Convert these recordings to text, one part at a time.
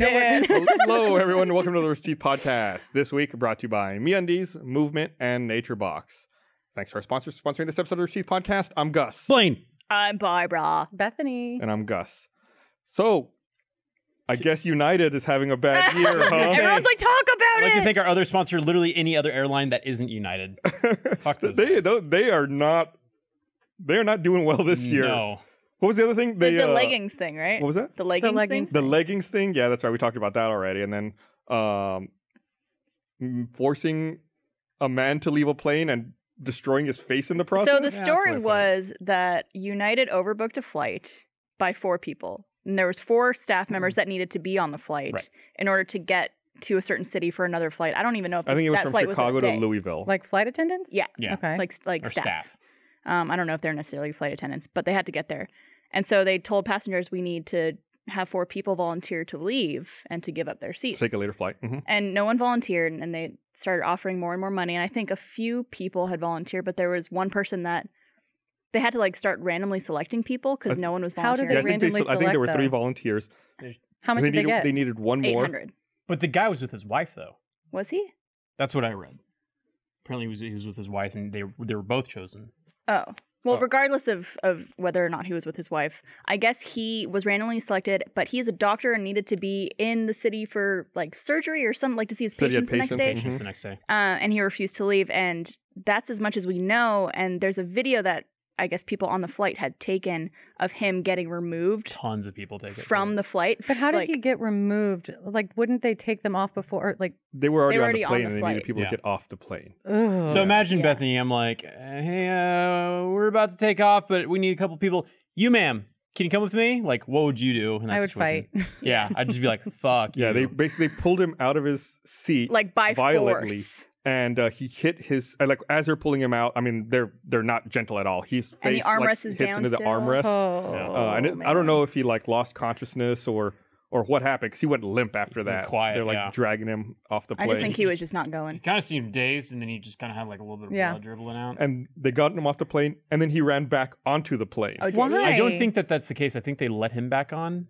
got it. Hello, everyone. Welcome to the Rooster Teeth Podcast. This week brought to you by MeUndies, MVMT, and Nature Box. Thanks to our sponsors for sponsoring this episode of the Rooster Teeth Podcast. I'm Gus. Blaine. I'm Barbara. Bethany. And I'm Gus. So, I guess United is having a bad year, huh? Everyone's like, talk about I'd about like it. to think our other sponsor, literally any other airline that isn't United. Fuck those they, guys. tho- they are not. They are not doing well this year. No. What was the other thing? They, There's a uh, leggings thing, right? What was that? The leggings, leggings thing. The leggings thing. Yeah, that's right. We talked about that already. And then um, forcing a man to leave a plane and destroying his face in the process. So the that's story what I was that United overbooked a flight by four people, and there was four staff members that needed to be on the flight Right. in order to get to a certain city for another flight. I don't even know if I think it was that from flight was Chicago to. Louisville. Like flight attendants? Yeah, Yeah. Okay. like like Or staff. staff. Um, I don't know if they're necessarily flight attendants, but they had to get there. And so they told passengers we need to have four people volunteer to leave and to give up their seats. Take a later flight. hmm and no one volunteered and they started offering more and more money and I think a few people had volunteered, but there was one person that they had to like start randomly selecting people because no one was How did volunteering. they Yeah, I think, they, randomly se- I think there were select, three though? volunteers. How much they did they needed, get? They needed one more. hundred. But the guy was with his wife, though. Was he? That's what I read. Apparently, he was, he was with his wife, and they they were both chosen. Oh. Well, Oh. regardless of, of whether or not he was with his wife, I guess he was randomly selected, but he's a doctor and needed to be in the city for like surgery or something, like to see his City had patients the next patients, day. Patients the next day. uh, and he refused to leave. And that's as much as we know. And there's a video that I guess people on the flight had taken of him getting removed Tons of people take it from the flight. But how did like, he get removed? Like, wouldn't they take them off before? Or, like, They were already, were on already the on plane the and they needed people Yeah. to get off the plane. ugh. So imagine Yeah. Bethany. I'm like, hey, uh, we're about to take off, but we need a couple people. You, ma'am, can you come with me? Like, what would you do? In that I would situation? fight. Yeah, I'd just be like, fuck. Yeah, they you. basically pulled him out of his seat like by violently. force. And uh, he hit his uh, like as they're pulling him out. I mean, they're they're not gentle at all. He's And the face, like, armrest is hits down into the armrest. Oh, Uh, and it, I don't know if he like lost consciousness or or what happened because he went limp after that. quiet, They're like yeah. dragging him off the plane. I just think he was just not going. He kind of seemed dazed, and then he just kind of had like a little bit of Yeah. blood dribbling out. and they got him off the plane, and then he ran back onto the plane. Oh, Why? I don't think that that's the case. I think they let him back on.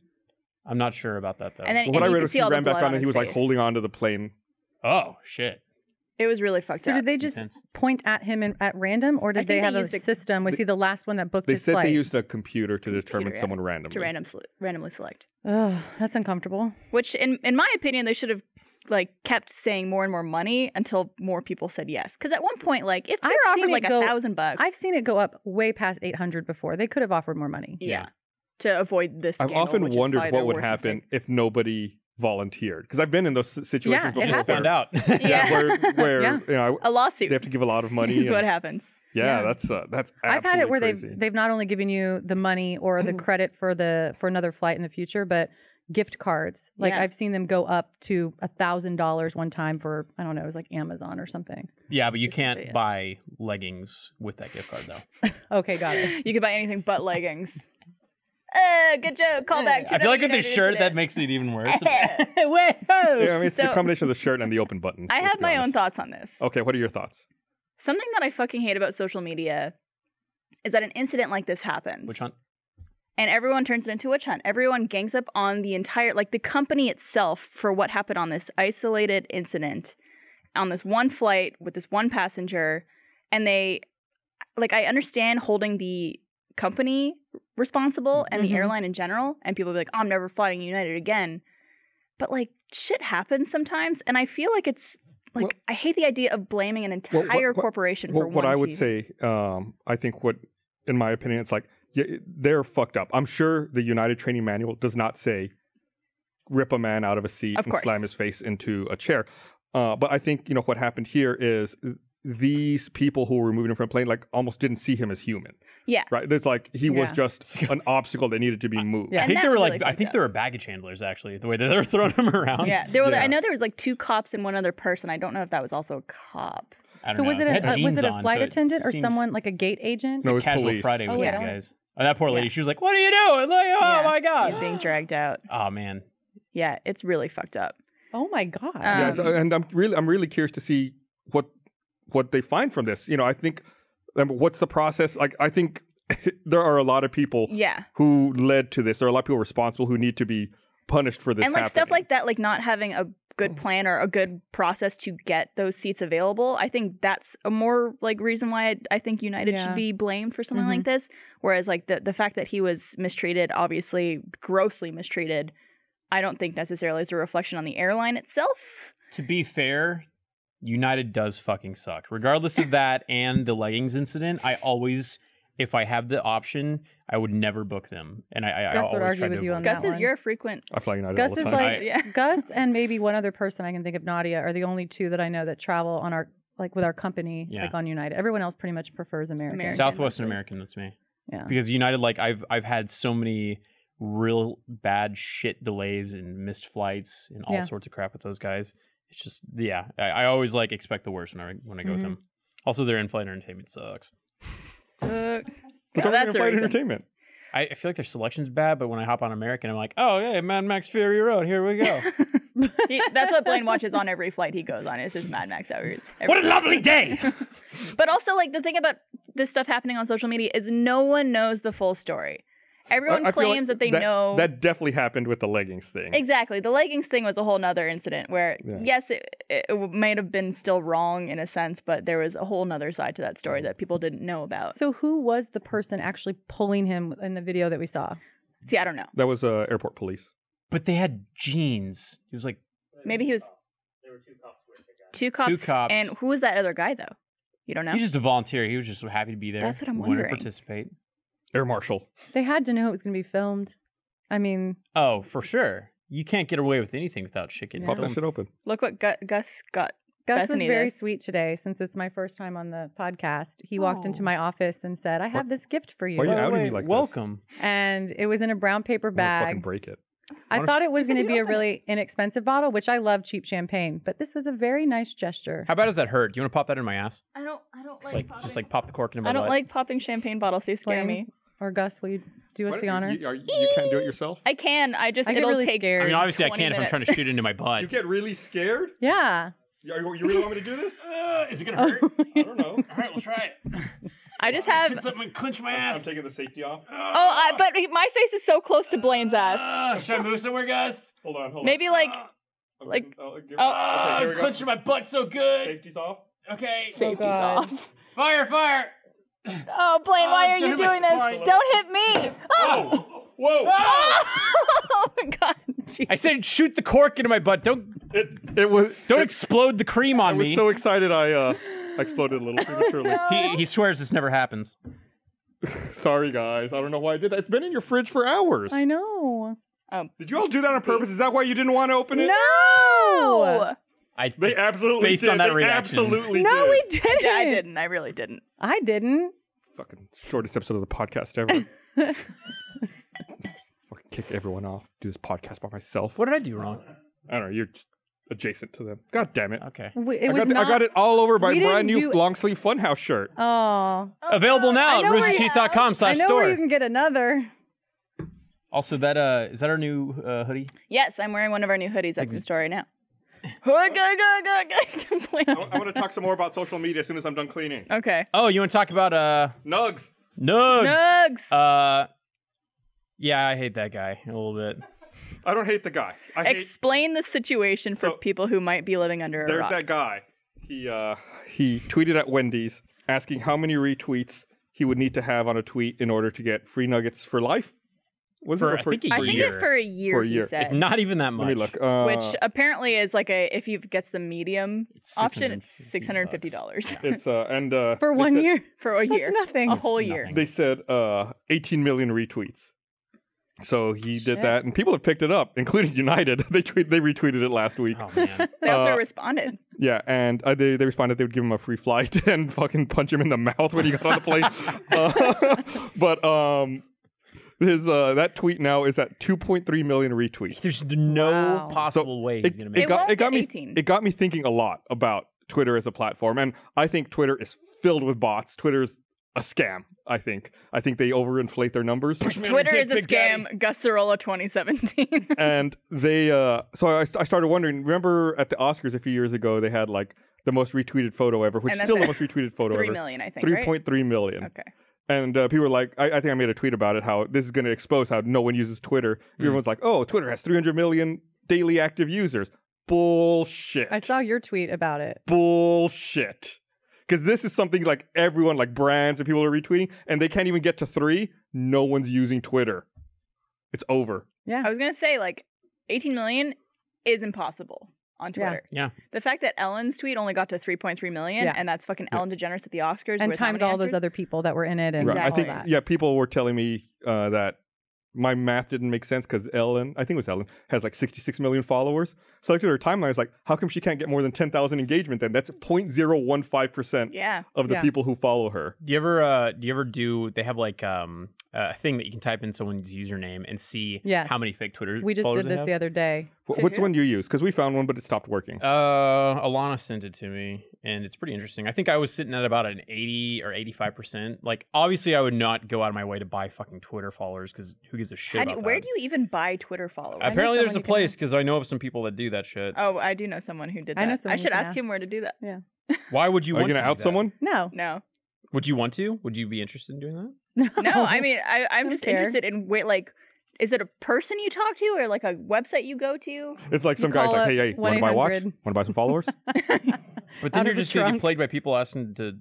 I'm not sure about that though. And then Well, what I read was he ran back blood on, and he his was like face. holding onto the plane. oh shit! It was really fucked So up. So did they just intense. point at him in, at random, or did they they have a used a- system? Was he the last one that booked They his said flight? they used a computer to determine Computer, yeah. someone randomly. to random randomly select? Ugh, that's uncomfortable. Which, in in my opinion, they should have like kept saying more and more money until more people said yes. Because at one point, like if they're I've offered it like a thousand bucks, I've seen it go up way past 800 before. They could have offered more money. yeah, to avoid this. I've scandal, often which wondered probably what would happen mistake. if nobody volunteered because I've been in those situations Yeah, it before. Just found out. Yeah. where where Yeah. you know A lawsuit they have to give a lot of money. is and- what happens. yeah, Yeah. that's uh, that's. I've had it where absolutely they've they've not only given you the money or the credit for the for another flight in the future, but gift cards. Like Yeah. I've seen them go up to a thousand dollars one time for I don't know, it was like Amazon or something. yeah, but you can't buy leggings with that gift card though. Okay, got it. You can buy anything but leggings. Uh, good joke. Call back. to I feel like with the shirt, that makes it even worse. Yeah, I mean, it's the combination of the shirt and the open buttons. I have my own thoughts on this. Okay, what are your thoughts? Something that I fucking hate about social media is that an incident like this happens. Witch hunt? and everyone turns it into a witch hunt. Everyone gangs up on the entire, like the company itself for what happened on this isolated incident on this one flight with this one passenger. And they, like, I understand holding the company responsible and Mhm. the airline in general. And people be like, I'm never flying United again. But like, shit happens sometimes. And I feel like it's, like, Well- I hate the idea of blaming an Well, what- entire corporation Well, for what I would say, um, I think what, in my opinion, it's like yeah, they're fucked up. I'm sure the United Training Manual does not say rip a man out of a seat Of and course. slam his face into a chair. Uh, but I think you know what happened here is these people who were removing him from a plane like almost didn't see him as human. Yeah. Right. There's like he was Yeah. just an obstacle that needed to be moved. Yeah. I And think that they were was like, really I fucked think up. there were baggage handlers actually. The way that they were throwing him around. Yeah, there were. Yeah. I know there was like two cops and one other person. I don't know if that was also a cop. I don't So was know. it They a, uh, was jeans it a on, flight so attendant or seemed- someone like a gate agent? No, it was Casual police. Friday Oh, with yeah. these guys. And that poor lady, Yeah. she was like, "What are you doing?" Like, oh Yeah. my god. He's being dragged out. Oh man. Yeah, it's really fucked up. Oh my god. yeah, Um, so- and I'm really I'm really curious to see what what they find from this. You know, I think um, what's the process? Like, I think there are a lot of people Yeah, who led to this. There are a lot of people responsible who need to be punished for this. and like stuff like that, like not having a good plan or a good process to get those seats available. I think that's a more like reason why I, I think United Yeah. should be blamed for something like this. Whereas like the the fact that he was mistreated, obviously grossly mistreated, I don't think necessarily is a reflection on the airline itself. To be fair, United does fucking suck. Regardless of that and the leggings incident, I always, if I have the option, I would never book them. And I, I, I Gus always would argue try to with you avoid on them. Gus that is one. you're a frequent. I fly United Gus all the is time. like I- Yeah. Gus and maybe one other person I can think of, Nadia, are the only two that I know that travel on our like with our company, Yeah. like on United. Everyone else pretty much prefers American. American. Southwestern mostly. American, that's me. Yeah. Because United, like I've I've had so many real bad shit delays and missed flights and all Yeah. sorts of crap with those guys. It's just yeah, I, I always like expect the worst when I when I go with Mhm. them. Also, their in-flight entertainment sucks. Sucks. What's Yeah, wrong that's a in-flight entertainment. I, I feel like their selection's bad, but when I hop on American, I'm like, oh yeah, Mad Max Fury Road, here we go. He- that's what Blaine watches on every flight he goes on. It's just Mad Max every. every what a lovely day! But also, like the thing about this stuff happening on social media is no one knows the full story. Everyone I- I feel like claims that they know That definitely happened with the leggings thing. exactly. The leggings thing was a whole nother incident where, Yeah. yes, it, it, it might have been still wrong in a sense, but there was a whole nother side to that story that people didn't know about. So who was the person actually pulling him in the video that we saw? See, I don't know. That was uh, airport police. but they had jeans. He was like, Maybe he was two cops. Two cops. And who was that other guy though? You don't know. he's just a volunteer. He was just so happy to be there. That's what I'm Wanted to wondering. participate. Air marshal. They had to know it was going to be filmed. I mean, Oh, for sure. You can't get away with anything without shit getting Yeah. Pop that filmed. shit open. Look what Gu- Gus got. Gus Bethany was very this. sweet today since it's my first time on the podcast. He walked into Oh. my office and said, I have this gift for you. Why are you By the outing me way, like this? welcome. And it was in a brown paper I'm gonna fucking bag. break it. I What thought it was going to be a really inexpensive bottle, which I love cheap champagne, but this was a very nice gesture. How bad does that hurt? Do you want to pop that in my ass? I don't. I don't Like, just like pop the cork into my I don't butt? like popping champagne bottles. They scare Blaine, me. Or Gus, will you do us What- the honor? You, are- you can't do it yourself? I can. I just I get it'll really take. scared. I mean, obviously, I 20 can if I'm trying to shoot into my butt. You get really scared? yeah. You, you really want me to do this? Uh, is it gonna Oh, hurt? I don't know. All right, we'll try it. I just have. Chin something and clench my ass. I'm ass. taking the safety off. Oh, I, but my face is so close to Blaine's ass. Uh, should I move somewhere, guys? Hold on, hold on. Maybe like I'm like- getting- oh, give- oh, okay, here Uh, we go. clenching my butt so good. Safety's off. Okay. safety's God. off. Fire, fire. Oh, Blaine, why are you doing this? Don't hit me! Oh, Whoa! oh my god! Jeez. I said shoot the cork into my butt. Don't It it was don't it, explode the cream on me. I on was so excited I uh exploded a little prematurely. he he swears this never happens. Sorry guys, I don't know why I did that. It's been in your fridge for hours. I know. Did you all do that on purpose? Is that why you didn't want to open it? No! I They absolutely Based did. on that they absolutely absolutely No, did. we didn't. Yeah, I didn't. I really didn't. I didn't. Fucking shortest episode of the podcast ever. Fucking kick everyone off. Do this podcast by myself. what did I do wrong? I don't know. You're just adjacent to them. God damn it. Okay. We- It I, was got the- not. I got it all over my brand new do- long sleeve funhouse shirt. Oh, Available now I at know where you- roosterteeth.com I slash know where you can get another. Also, that uh, is that our new uh, hoodie? Yes, I'm wearing one of our new hoodies. That's the Ex- story now. I want to talk some more about social media as soon as I'm done cleaning. okay. Oh, you want to talk about uh, Nugs. Nugs? Nugs. Uh, yeah, I hate that guy a little bit. I don't hate the guy. I hate. Explain the situation for So- people who might be living under a There's rock. that guy. He uh he tweeted at Wendy's asking how many retweets he would need to have on a tweet in order to get free nuggets for life. Was For- it I think a I think year. it for a year. For a he year. said. Not even that much. Let me look. Uh, which apparently is like a if he gets the medium It's option, it's six hundred and $650 it's uh and uh For one said- year. for a That's year, nothing. a whole It's year. They said uh 18 million retweets. So he did that, and people have picked it up, including United. they tweet, they retweeted it last week. Oh man. They also Uh, responded. Yeah, and uh, they they responded they would give him a free flight and fucking punch him in the mouth when he got on the plane. uh, but um, his uh that tweet now is at 2.3 million retweets. There's no Wow. possible way he's It, gonna make it. It got it got me it got me thinking a lot about Twitter as a platform, and I think Twitter is filled with bots. Twitter's a scam. I think I think they overinflate their numbers. me on your Twitter is a Big Daddy. scam. Gus Sorola 2017. and they uh so I, I started wondering remember at the oscars a few years ago they had like the most retweeted photo ever which is that's still the most retweeted photo Three ever million, I think. right? 3.3 million Okay. And uh, people were like, I, I think I made a tweet about it, how this is going to expose how no one uses Twitter. Hmm. Everyone's like, oh, Twitter has 300 million daily active users. Bullshit. I saw your tweet about it. Bullshit. Because this is something like everyone, like brands and people are retweeting, and they can't even get to three. No one's using Twitter. It's over. Yeah. I was gonna say like 18 million is impossible on Yeah. Twitter. Yeah. The fact that Ellen's tweet only got to 3.3 million, Yeah. and that's fucking Yeah. Ellen DeGeneres at the Oscars, and times many all those other people that were in it and Right. I think, that. yeah, people were telling me uh, that my math didn't make sense because Ellen, I think it was Ellen, has like 66 million followers. So I looked at her timeline, I was like, how come she can't get more than 10,000 engagement then? That's 0.015% Yeah. of the Yeah. people who follow her. Do you ever uh do you ever do they have like um a thing that you can type in someone's username and see Yes. how many fake Twitter we just did they this have? the other day. Wh- Which who? one do you use? Because we found one, but it stopped working. Uh, Alana sent it to me, and it's pretty interesting. I think I was sitting at about an eighty or eighty-five percent. Like, obviously, I would not go out of my way to buy fucking Twitter followers because who gives a shit How do about where do you even buy Twitter followers? Apparently, there's a someone you can place because I know of some people that do that shit. Oh, I do know someone who did that. I know I, should ask ask. him where to do that. Yeah. Why would you Are you want going to to do out that? someone? No. No, Would you want to? Would you be interested in doing that? no. I mean, I, I'm just care. interested in wait, like, is it a person you talk to or like a website you go to? It's like You some guy's like, hey, hey, want to buy a watch? Want to buy some followers? But then Out you're just gonna plagued by people asking to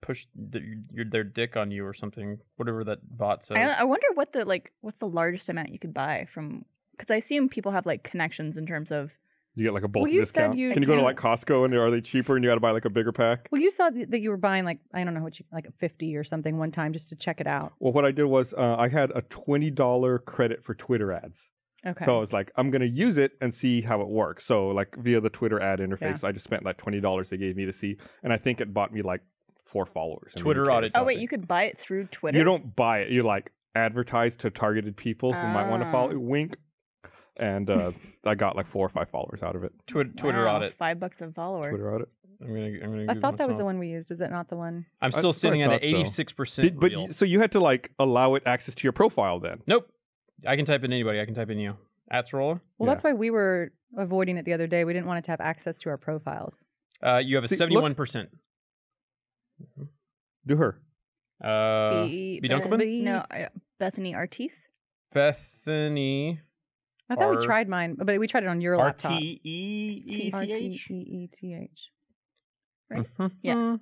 push the, your, their dick on you or something. Whatever that bot says. I, I wonder what the like, what's the largest amount you could buy from? Because I assume people have like connections in terms of. You get like a bulk Well, you said discount. you Can you go to like Costco and are they cheaper and you got to buy like a bigger pack? Well, you saw th- that you were buying like I don't know what you like a fifty or something one time just to check it out. Well, what I did was uh, I had a $20 credit for Twitter ads. Okay. So I was like, I'm going to use it and see how it works. So, like, via the Twitter ad interface, I just spent like $20 they gave me to see. And I think it bought me like four followers. Twitter the UK or audit. Oh wait, you could buy it through Twitter. You don't buy it. You like advertise to targeted people who might want to follow. Ah. Wink. And uh, I got like four or five followers out of it. Twitter, Twitter Wow, audit. Five bucks a follower. Twitter audit. I'm gonna. I'm gonna. I Google thought that was the myself. one we used. Was it not the one? I'm I- still I sitting at an thought so. 86 percent. Did, but y- so you had to like allow it access to your profile then. Nope. I can type in anybody. I can type in you. At Sorola. Well, Yeah. that's why we were avoiding it the other day. We didn't want it to have access to our profiles. Uh, you have a See, look- 71 percent. Do her. Uh, Be- Be Beth- Dunkelman? No, I- Bethany Arteith. Bethany I thought R- we tried mine, but we tried it on your R laptop. T E E R T T H. E E T H. right? Yeah.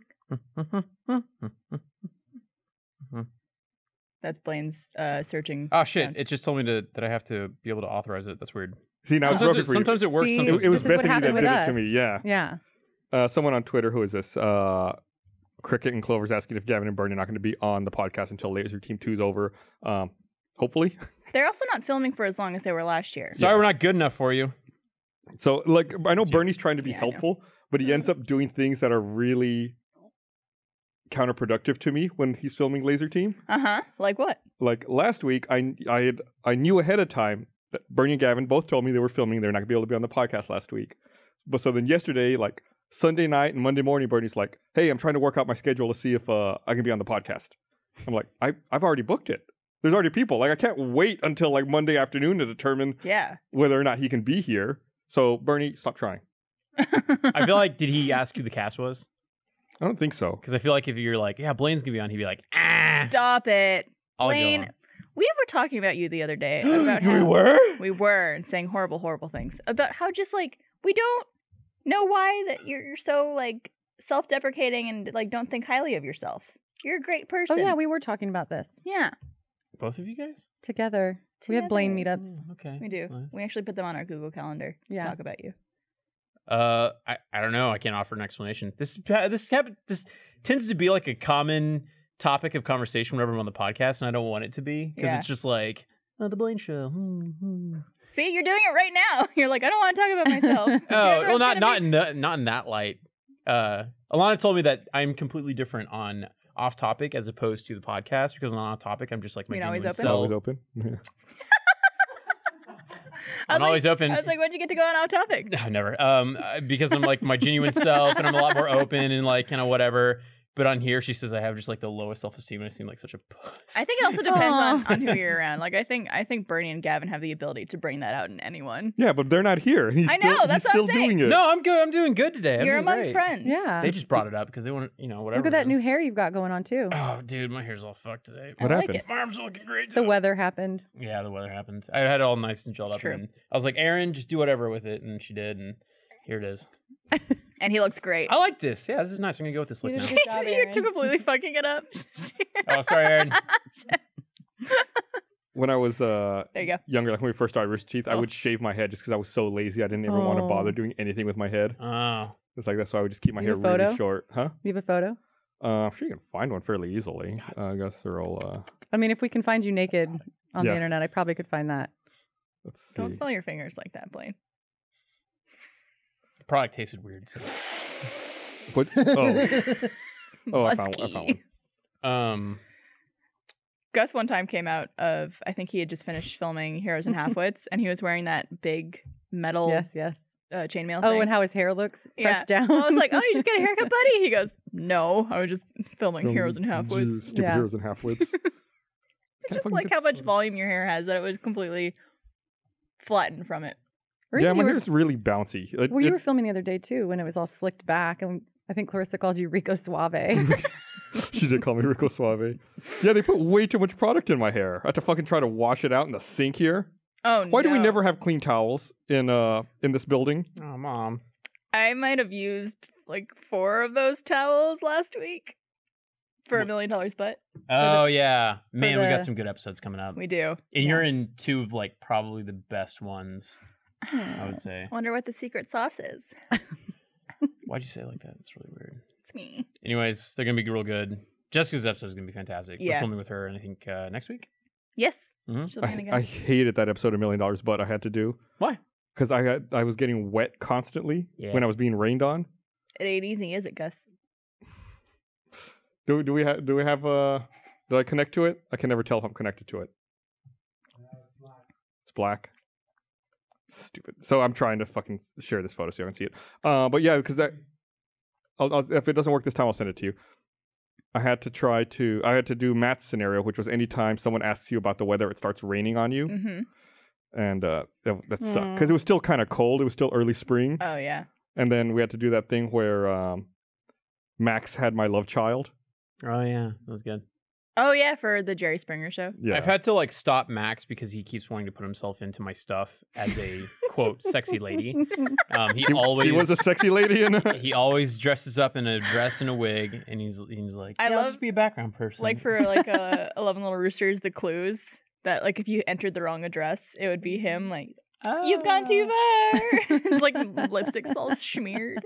That's Blaine's uh, searching. Oh shit! sound. It just told me to that I have to be able to authorize it. That's weird. See, now it's Sometimes broken it, for you. sometimes it works. See? It, Sometimes it was This is what Bethany that happened did with it to us. me. Yeah. Yeah. Uh, someone on Twitter, who is this? Uh, Cricket and Clover's asking if Gavin and Burnie are not going to be on the podcast until Lazer Team 2 is over. Um, hopefully. They're also not filming for as long as they were last year. Sorry, we're not good enough for you. So, like, I know Burnie's trying to be Yeah, I know. helpful, but he ends up doing things that are really counterproductive to me when he's filming Lazer Team. Uh huh. Like what? Like last week, I I had I knew ahead of time that Burnie and Gavin both told me they were filming. They're not gonna be able to be on the podcast last week. But so then yesterday, like Sunday night and Monday morning, Burnie's like, "Hey, I'm trying to work out my schedule to see if uh, I can be on the podcast." I'm like, I I've already booked it. There's already people. Like I can't wait until like Monday afternoon to determine Yeah. whether or not he can be here. So Burnie, stop trying. I feel like did he ask who the cast was? I don't think so. Because I feel like if you're like, yeah, Blaine's gonna be on, he'd be like, ah, Stop it, I'll Blaine. We were talking about you the other day about how we were. we were and saying horrible, horrible things about how just like we don't know why that you're, you're so like self-deprecating and like don't think highly of yourself. You're a great person. Oh person. yeah, we were talking about this yeah, Both of you guys? together. We have Blaine meetups. Oh, okay, we do. nice. We actually put them on our Google Calendar to Yeah. talk about you. Uh, I, I don't know. I can't offer an explanation. This this hap- this tends to be like a common topic of conversation whenever I'm on the podcast, and I don't want it to be because Yeah. it's just like oh, the Blaine show. Hmm, hmm. See, you're doing it right now. You're like, I don't want to talk about myself. Oh well, not gonna not be- in the not in that light. Uh, Alana told me that I'm completely different on off topic as opposed to the podcast because on off topic I'm just like my Mean always genuine open? self. Always open. I I'm was always like, open. I was like, when'd you get to go on off topic? No, never. Um, uh, because I'm like my genuine self, and I'm a lot more open and like kind of whatever. But on here, she says I have just like the lowest self esteem and I seem like such a puss. I think it also depends on, on who you're around. Like I think I think Burnie and Gavin have the ability to bring that out in anyone. Yeah, but they're not here. He's I still, know, that's he's what I'm still saying. doing it. no, I'm good. I'm doing good today. I'm you're doing among great. friends. Yeah. They just brought it up because they want to, you know, whatever. Look at that man. new hair you've got going on too. Oh, dude, my hair's all fucked today. I What like happened? it. My arms are looking great. The too. weather happened. Yeah, the weather happened. I had it all nice and gelled It's up, true. and I was like, Aaron, just do whatever with it, and she did, and here it is. And he looks great. I like this. Yeah, this is nice. I'm gonna go with this look You now. did a good job, You're Aaron. too completely fucking it up. oh, sorry, Aaron. When I was uh, there you go. younger, like when we first started Rooster Teeth, I Oh. would shave my head just because I was so lazy. I didn't ever want to Oh. bother doing anything with my head. Oh, It's like that's why I would just keep my You hair have a really photo? short. Huh? You have a photo? Uh, I'm sure you can find one fairly easily. Uh, I guess they're all. Uh, I mean, if we can find you naked on Yeah. the internet, I probably could find that. let's see. Don't smell your fingers like that, Blaine. The product tasted weird. So. What? Oh, oh, I found, I found one. Um, Gus one time came out of I think he had just finished filming Heroes and Halfwits, and he was wearing that big metal Yes, yes. uh, chainmail. Oh, thing. and how his hair looks Yeah. pressed down. I was like, "Oh, you just got a haircut, buddy?" He goes, "No, I was just filming From Heroes and Halfwits." Stupid Yeah. heroes and halfwits. Just like how much photo. volume your hair has that it was completely flattened from it. Or yeah, my you were- hair's really bouncy. It- Well, you it- were filming the other day too when it was all slicked back, and I think Clarissa called you Rico Suave. she did call me Rico Suave. Yeah, they put way too much product in my hair. I had to fucking try to wash it out in the sink here. Oh, no. Why do we never have clean towels in uh in this building? oh, mom. I might have used like four of those towels last week for a million dollars, but Oh yeah, man, we the- got some good episodes coming up, we do. and you're in two of like probably the best ones. I would say. Wonder what the secret sauce is. Why'd you say it like that? It's really weird. It's me. Anyways, they're gonna be real good. Jessica's episode is gonna be fantastic. We're Yeah. filming with her, and I think uh, next week. Yes. Mhm. She'll be in I, again. I hated that episode of Million Dollars, but I had to do Why? because I had I was getting wet constantly Yeah. when I was being rained on. It ain't easy, is it, Gus? Do do we have do we have uh did I connect to it? I can never tell if I'm connected to it. It's black. Stupid. So I'm trying to fucking share this photo so you can see it. Uh, but yeah, because that I'll, I'll, if it doesn't work this time, I'll send it to you. I had to try to I had to do Matt's scenario, which was anytime someone asks you about the weather, it starts raining on you, Mm-hmm. and uh, that, that sucked because it was still kind of cold. It was still early spring, Oh yeah. and then we had to do that thing where um, Max had my love child. Oh yeah, that was good. Oh yeah, for the Jerry Springer show. Yeah, I've had to like stop Max because he keeps wanting to put himself into my stuff as a quote sexy lady. Um, he, he, always he was a sexy lady in he always dresses up in a dress and a wig, and he's he's like, I "Yeah, I'll love- just be a background person. Like for like uh, Eleven Little Roosters, the clues that like if you entered the wrong address, it would be him. Like you've gone too far. Like lipstick's all smeared.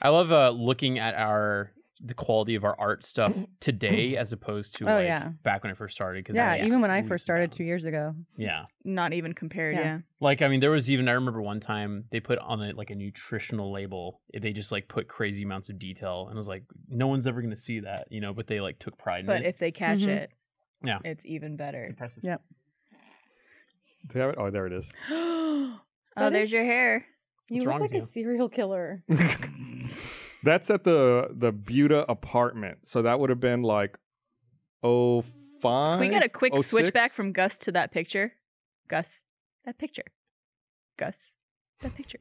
I love uh, looking at our the quality of our art stuff today as opposed to Oh, like yeah. back when it first started. Cause yeah, even when I first started down. two years ago. Yeah, Not even compared. Yeah. Yeah. like I mean, there was even I remember one time they put on it like a nutritional label. They just like put crazy amounts of detail, and I was like, no one's ever gonna see that, you know. But they like took pride But in it. But if they catch Mhm. it, Yeah. it's even It's better. impressive. Yep. Do you have it? Oh, there it is. oh, there's is- your hair. You What's look wrong like with a serial killer. That's at the the Buda apartment. So that would have been like oh five. Can we got a quick oh switch back from Gus to that picture? Gus, that picture. Gus, that picture.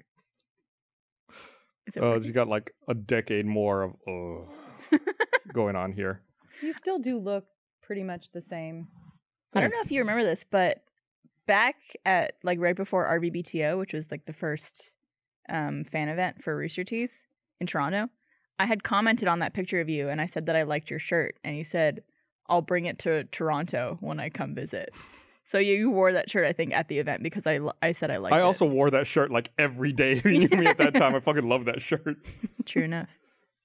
Oh, working? you got like a decade more of oh going on here. You still do look pretty much the same. I don't know if you remember this, but back at like right before RvBTO, which was like the first um, fan event for Rooster Teeth in Toronto, I had commented on that picture of you and I said that I liked your shirt. And you said, I'll bring it to Toronto when I come visit. So you, you wore that shirt, I think, at the event because I, I said I liked it. I it. also wore that shirt like every day. You knew me at that time. I fucking love that shirt. True enough.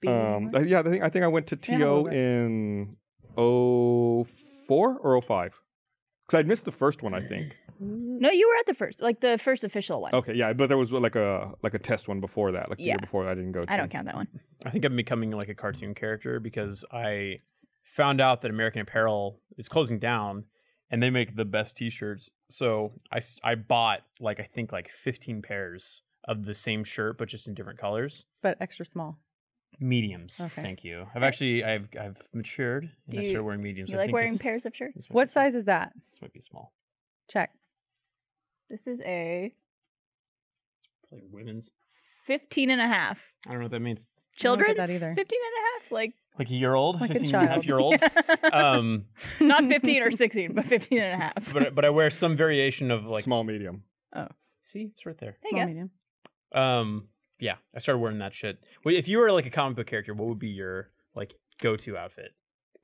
Um, I- yeah, I think I think I went to Yeah, a TO little bit. in 04 or 05. Because I'd missed the first one, I think. Mm-hmm. no, you were at the first, like the first official one. Okay, yeah, but there was like a like a test one before that, like the Yeah. year before I didn't go. To. I don't count that one. I think I'm becoming like a cartoon character because I found out that American Apparel is closing down and they make the best t-shirts. So I, s- I bought like I think like 15 pairs of the same shirt but just in different colors. but extra small. Mediums. Okay. Thank you. I've actually I've I've matured and Do I you- started wearing mediums. You I like think wearing this, pairs of shirts? this might What be- size is that? This might be small. Check. This is a Like women's. 15 and a half. I don't know what that means. I Children's get that 15 and a half. Like, Like a year old, Like a 15 and a half year old. um, not 15 or 16, but 15 and a half. but but I wear some variation of like. Small, medium. Oh. See, it's right there. There Small, medium. Um, yeah, I started wearing that shit. Wait, If you were like a comic book character, what would be your like go-to outfit?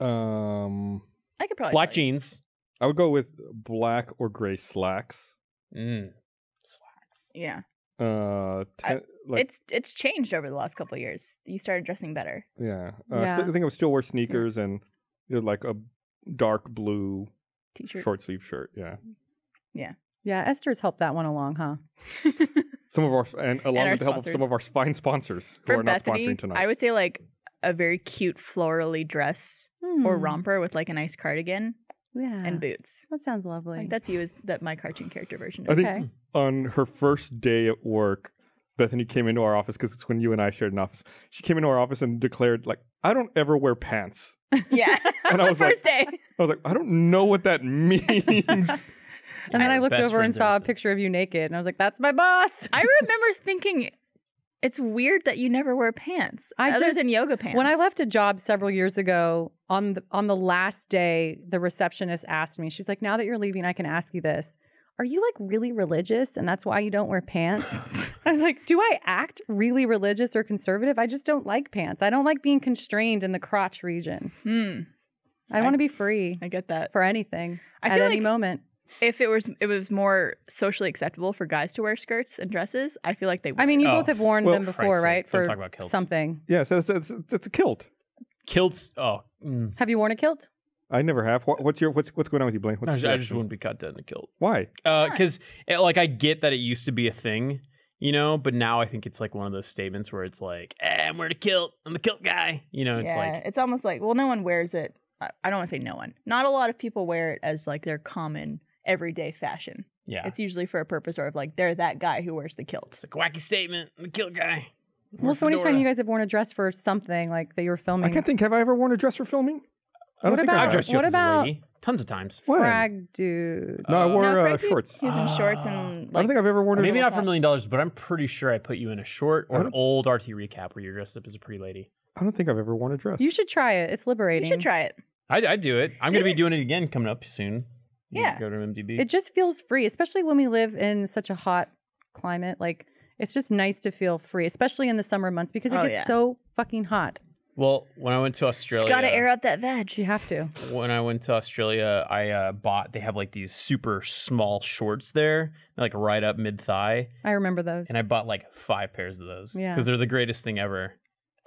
Um, I could probably Black jeans. I would go with black or gray slacks. Mm. Slacks. Yeah. Uh, I- like it's it's changed over the last couple of years. You started dressing better. yeah. Uh, Yeah. sti- I think I would still wear sneakers and you know, like a dark blue T-shirt. short sleeve shirt. Yeah. Yeah, Yeah. Esther's helped that one along, huh? Some of our and along our with the help of some of our fine sponsors who For are not Bethany, sponsoring tonight. I would say like a very cute florally dress or Hmm. romper with like a nice cardigan Yeah. and boots. That sounds lovely. Like that's you is that my cartoon character version. I think Okay. on her first day at work, Bethany came into our office because it's when you and I shared an office. She came into our office and declared, like, I don't ever wear pants. Yeah. And I the was like- first day. I was like, I don't know what that means. and then I Our looked over and saw a picture of you naked, and I was like, "That's my boss." I remember thinking it's weird that you never wear pants. I other than just- yoga pants. When I left a job several years ago, on the on the last day, the receptionist asked me, she's like, Now that you're leaving, I can ask you this. Are you like really religious and that's why you don't wear pants? I was like, Do I act really religious or conservative? I just don't like pants. I don't like being constrained in the crotch region. Hmm. I, I- want to be free I get that. for anything I at feel any like moment. If it was it was more socially acceptable for guys to wear skirts and dresses, I feel like they. Would. I mean, you Oh, both have worn well, them before, sake, right? don't For talk about kilts. something. yeah, so it's, it's, it's, it's a kilt. Kilts. Oh, mm. Have you worn a kilt? I never have. What, what's your what's what's going on with you, Blaine? What's I just, I just wouldn't be cut dead in a kilt. Why? Because like I get that it used to be a thing, you know, but now I think it's like one of those statements where it's like, eh, I'm wearing a kilt. I'm a kilt guy. You know, it's yeah, like it's almost like well, no one wears it. I- I don't want to say no one. Not a lot of people wear it as like their common everyday fashion. yeah, It's usually for a purpose or of like they're that guy who wears the kilt. it's a quacky statement. I'm a kilt guy. Well, so anytime you guys have worn a dress for something like that you were filming, I can't think. Have I ever worn a dress for filming? I don't What think I about- I've have. dressed you What up as a about- lady tons of times. When? frag dude. No, I wore No, uh, Frank, shorts. He was in shorts Ah. and I don't think I've ever worn a Maybe dress. not for a million dollars, but I'm pretty sure I put you in a short or an old RT recap where you're dressed up as a pretty lady. I don't think I've ever worn a dress. You should try it. It's liberating. you should try it. I I do it. I'm gonna be doing it again coming up soon. You Yeah. Go to MDB. It just feels free, especially when we live in such a hot climate. Like it's just nice to feel free, especially in the summer months because it Oh, gets yeah. so fucking hot. well, when I went to Australia, Just gotta air out that veg. You have to. when I went to Australia, I uh, bought. They have like these super small shorts there, like right up mid thigh, I remember those. and I bought like five pairs of those. Yeah. because they're the greatest thing ever.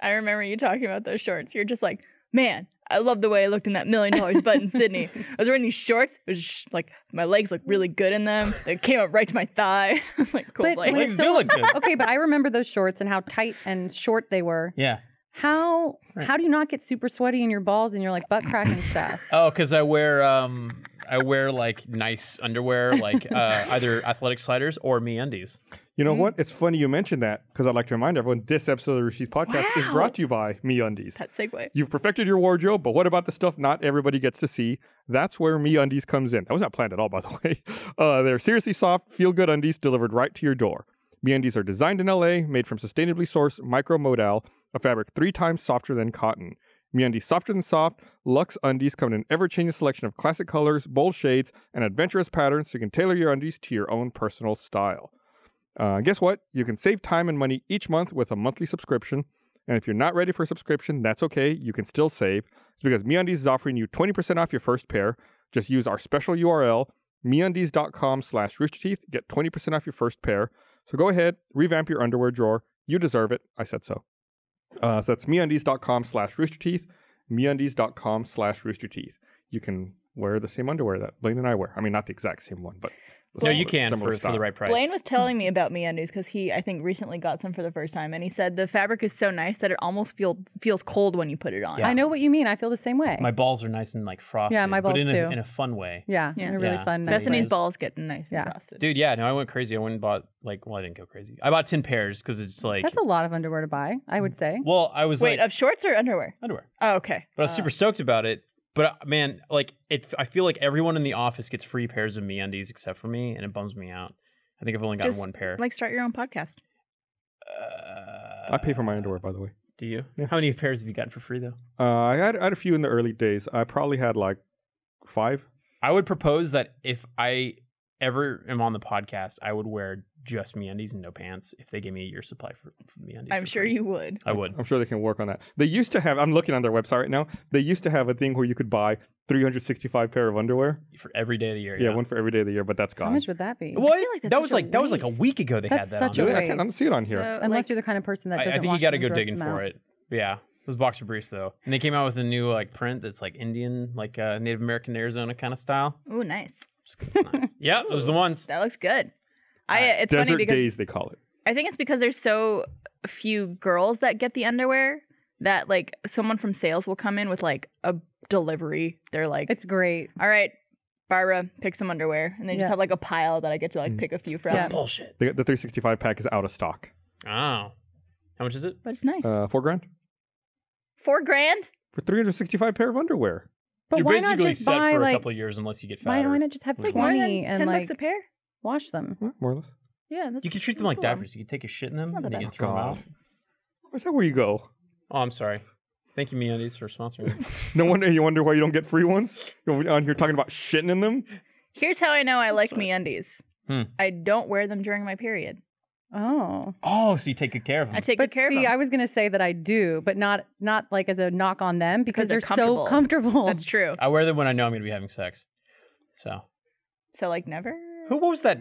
I remember you talking about those shorts. You're just like, man, I love the way I looked in that million dollars butt in Sydney. I was wearing these shorts. It was sh- like my legs looked really good in them. They came up right to my thigh. I was like, cool, But Blake. Legs it's do look good. okay, but I remember those shorts and how tight and short they were. Yeah. How Right. how do you not get super sweaty in your balls and your like butt crack and stuff? Oh, because I wear um I wear like nice underwear, like uh, either athletic sliders or MeUndies. You know Mhm. what? It's funny you mentioned that because I'd like to remind everyone this episode of the podcast is brought to you by MeUndies. that segue. You've perfected your wardrobe, but what about the stuff not everybody gets to see? That's where MeUndies comes in. That was not planned at all, by the way. Uh, they're seriously soft, feel-good undies delivered right to your door. MeUndies are designed in LA, made from sustainably sourced micromodal, a fabric three times softer than cotton. Me MeUndies softer than soft, Luxe undies come in an ever-changing selection of classic colors, bold shades, and adventurous patterns so you can tailor your undies to your own personal style. Uh, guess what? You can save time and money each month with a monthly subscription. And if you're not ready for a subscription, that's okay. You can still save. It's because MeUndies is offering you 20% off your first pair. Just use our special URL, MeUndies.com slash roosterteeth. Get 20% off your first pair. So go ahead, revamp your underwear drawer. You deserve it. I said so. Uh, so that's MeUndies.com slash roosterteeth, MeUndies.com slash roosterteeth. You can wear the same underwear that Blaine and I wear. I mean, not the exact same one, but No, you can similar for, for the right price. Blaine was telling me about MeUndies because he, I think, recently got some for the first time, and he said the fabric is so nice that it almost feels feels cold when you put it on. Yeah. I know what you mean. I feel the same way. My balls are nice and like frosted. Yeah, my but balls in a, too. in a fun way. yeah, Yeah. in a really Yeah. fun. Bethany's Nice. balls get nice Yeah. and frosted. Dude, yeah, no, I went crazy. I went and bought like, well, I didn't go crazy. I bought ten pairs because it's like, That's a lot of underwear to buy. I would say. well, I was Wait, like of shorts or underwear? underwear, Oh, okay. but I was Uh, super stoked about it. But uh, man, like it, I feel like everyone in the office gets free pairs of MeUndies except for me, and it bums me out. I think I've only gotten Just, one pair. Like start your own podcast. uh, I pay for my underwear, by the way. Do you? Yeah. How many pairs have you gotten for free though? Uh, I had, I had a few in the early days. I probably had like five. I would propose that if I ever am on the podcast, I would wear just MeUndies and no pants if they gave me a year supply for, for MeUndies. I'm sure free. you would. I would. I'm sure they can work on that. They used to have. I'm looking on their website right now. They used to have a thing where you could buy 365 pair of underwear. for every day of the year. Yeah, Yeah, one for every day of the year, but that's gone. How much would that be? What? like that was such a like that was like a week ago. They That's had that. such on a there. Really? I can't- I don't see it on here. So, Unless like, you're the kind of person that I, doesn't. I think you got to go digging for it. Yeah, those boxer briefs though, and they came out with a new like print that's like Indian, like uh, Native American Arizona kind of style. Oh, nice. Just 'cause nice. yeah, those are the ones. That looks good. I. Uh, It's funny Desert because days, they call it. I think it's because there's so few girls that get the underwear that like someone from sales will come in with like a delivery. They're like, It's great. "All right, Barbara, pick some underwear," and they just Yeah. have like a pile that I get to like Mm. pick a few from. Yeah. Bullshit. The, the 365 pack is out of stock. Oh, how much is it? But it's nice. Uh, four grand Four grand. for 365 pair of underwear. But You're why not basically just set buy for a like? couple of years unless you get Why, fatter. why not just have It's like More twenty and ten like bucks a pair. wash them? Well, More or less. Yeah, that's, You can treat them that's like a lot. diapers. You can take a shit in them not and that you bad. can throw them God. out. Is that where you go? Oh, I'm sorry. Thank you, MeUndies, for sponsoring. me. No wonder you wonder why you don't get free ones. You're on here talking about shitting in them. Here's how I know I like Sorry. MeUndies. Hmm. I don't wear them during my period. Oh. oh, so you take good care of them. I take But good care see, of them. See, I was gonna say that I do, but not not like as a knock on them because, they're they're, so comfortable. That's true. I wear them when I know I'm going to be having sex. So, So like never. who what was that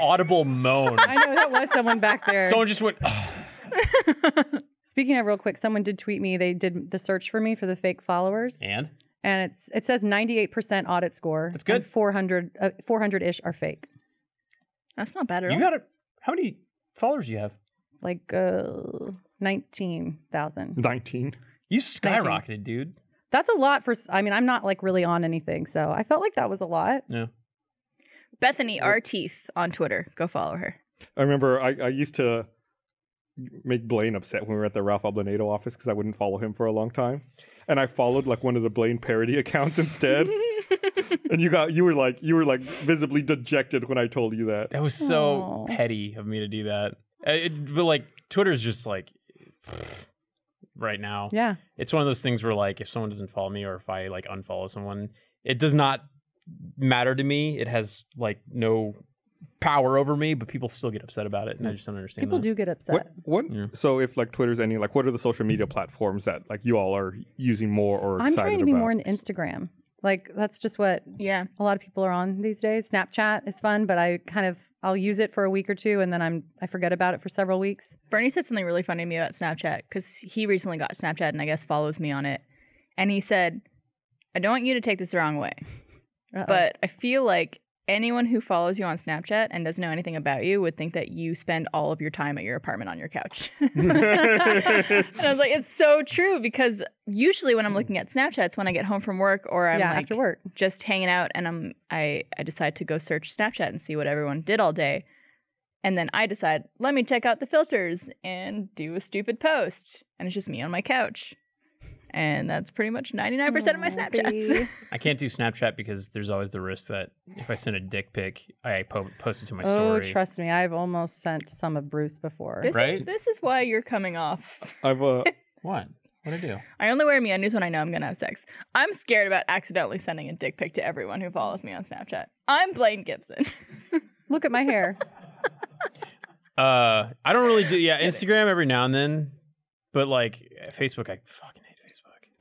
audible moan? I know that was someone back there. Someone just went. Speaking of real quick, someone did tweet me. They did the search for me for the fake followers, and and it's it says 98% audit score. That's good. And 400 uh, 400 ish are fake. That's not bad at all. you all. got a How many followers do you have? Like uh, 19,000. 19. You skyrocketed, dude. That's a lot for. I mean, I'm not like really on anything, so I felt like that was a lot. Yeah. Bethany R Teeth on Twitter. Go follow her. I remember I, I used to make Blaine upset when we were at the Ralph Ablanedo office because I wouldn't follow him for a long time. And I followed like one of the Blaine parody accounts instead. and you got you were like you were like visibly dejected when I told you that. That was so Aw. petty of me to do that. Uh, It, but like Twitter's just like right now. Yeah. It's one of those things where like if someone doesn't follow me or if I like unfollow someone, it does not matter to me. It has like no power over me, but people still get upset about it, and I just don't understand. People that. do get upset. What what Yeah. so if like Twitter's any like what are the social media platforms that like you all are using more or I'm excited trying to be about? more in Instagram. Like that's just what Yeah. a lot of people are on these days. Snapchat is fun, but I kind of I'll use it for a week or two and then I'm I forget about it for several weeks. Burnie said something really funny to me about Snapchat because he recently got Snapchat and I guess follows me on it. And he said, I don't want you to take this the wrong way, Uh-oh. but I feel like anyone who follows you on Snapchat and doesn't know anything about you would think that you spend all of your time at your apartment on your couch. and I was like, it's so true because usually when I'm looking at Snapchats when I get home from work or I'm yeah, like after work. just hanging out and I'm I I decide to go search Snapchat and see what everyone did all day. And then I decide, let me check out the filters and do a stupid post. And it's just me on my couch. And that's pretty much 99% of my Aw, Snapchats. I can't do Snapchat because there's always the risk that if I send a dick pic, I po- post it to my Oh, story. trust me, I've almost sent some of Bruce before. this, Right? is, this is why you're coming off. I've uh What? What I do? I only wear MeUndies when I know I'm going to have sex. I'm scared about accidentally sending a dick pic to everyone who follows me on Snapchat. I'm Blaine Gibson. Look at my hair. Uh, I don't really do. Yeah, Instagram every now and then, but like Facebook, I fucking hate Facebook.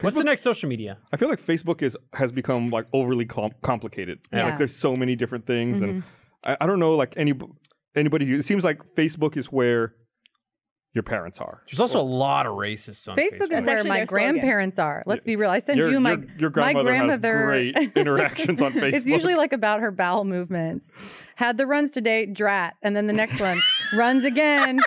What's the next social media? I feel like Facebook is has become like overly com- complicated. Yeah. Like there's so many different things, and Mhm. I, I don't know like any anybody. Who, it seems like Facebook is where your parents are. There's also a lot of racists on Facebook Facebook. is where my their slogan. grandparents are. Let's be real. I send Your, you my your, your my grandmother grandmother. has great interactions on Facebook. It's usually like about her bowel movements. Had the runs today, drat, and then the next one runs again,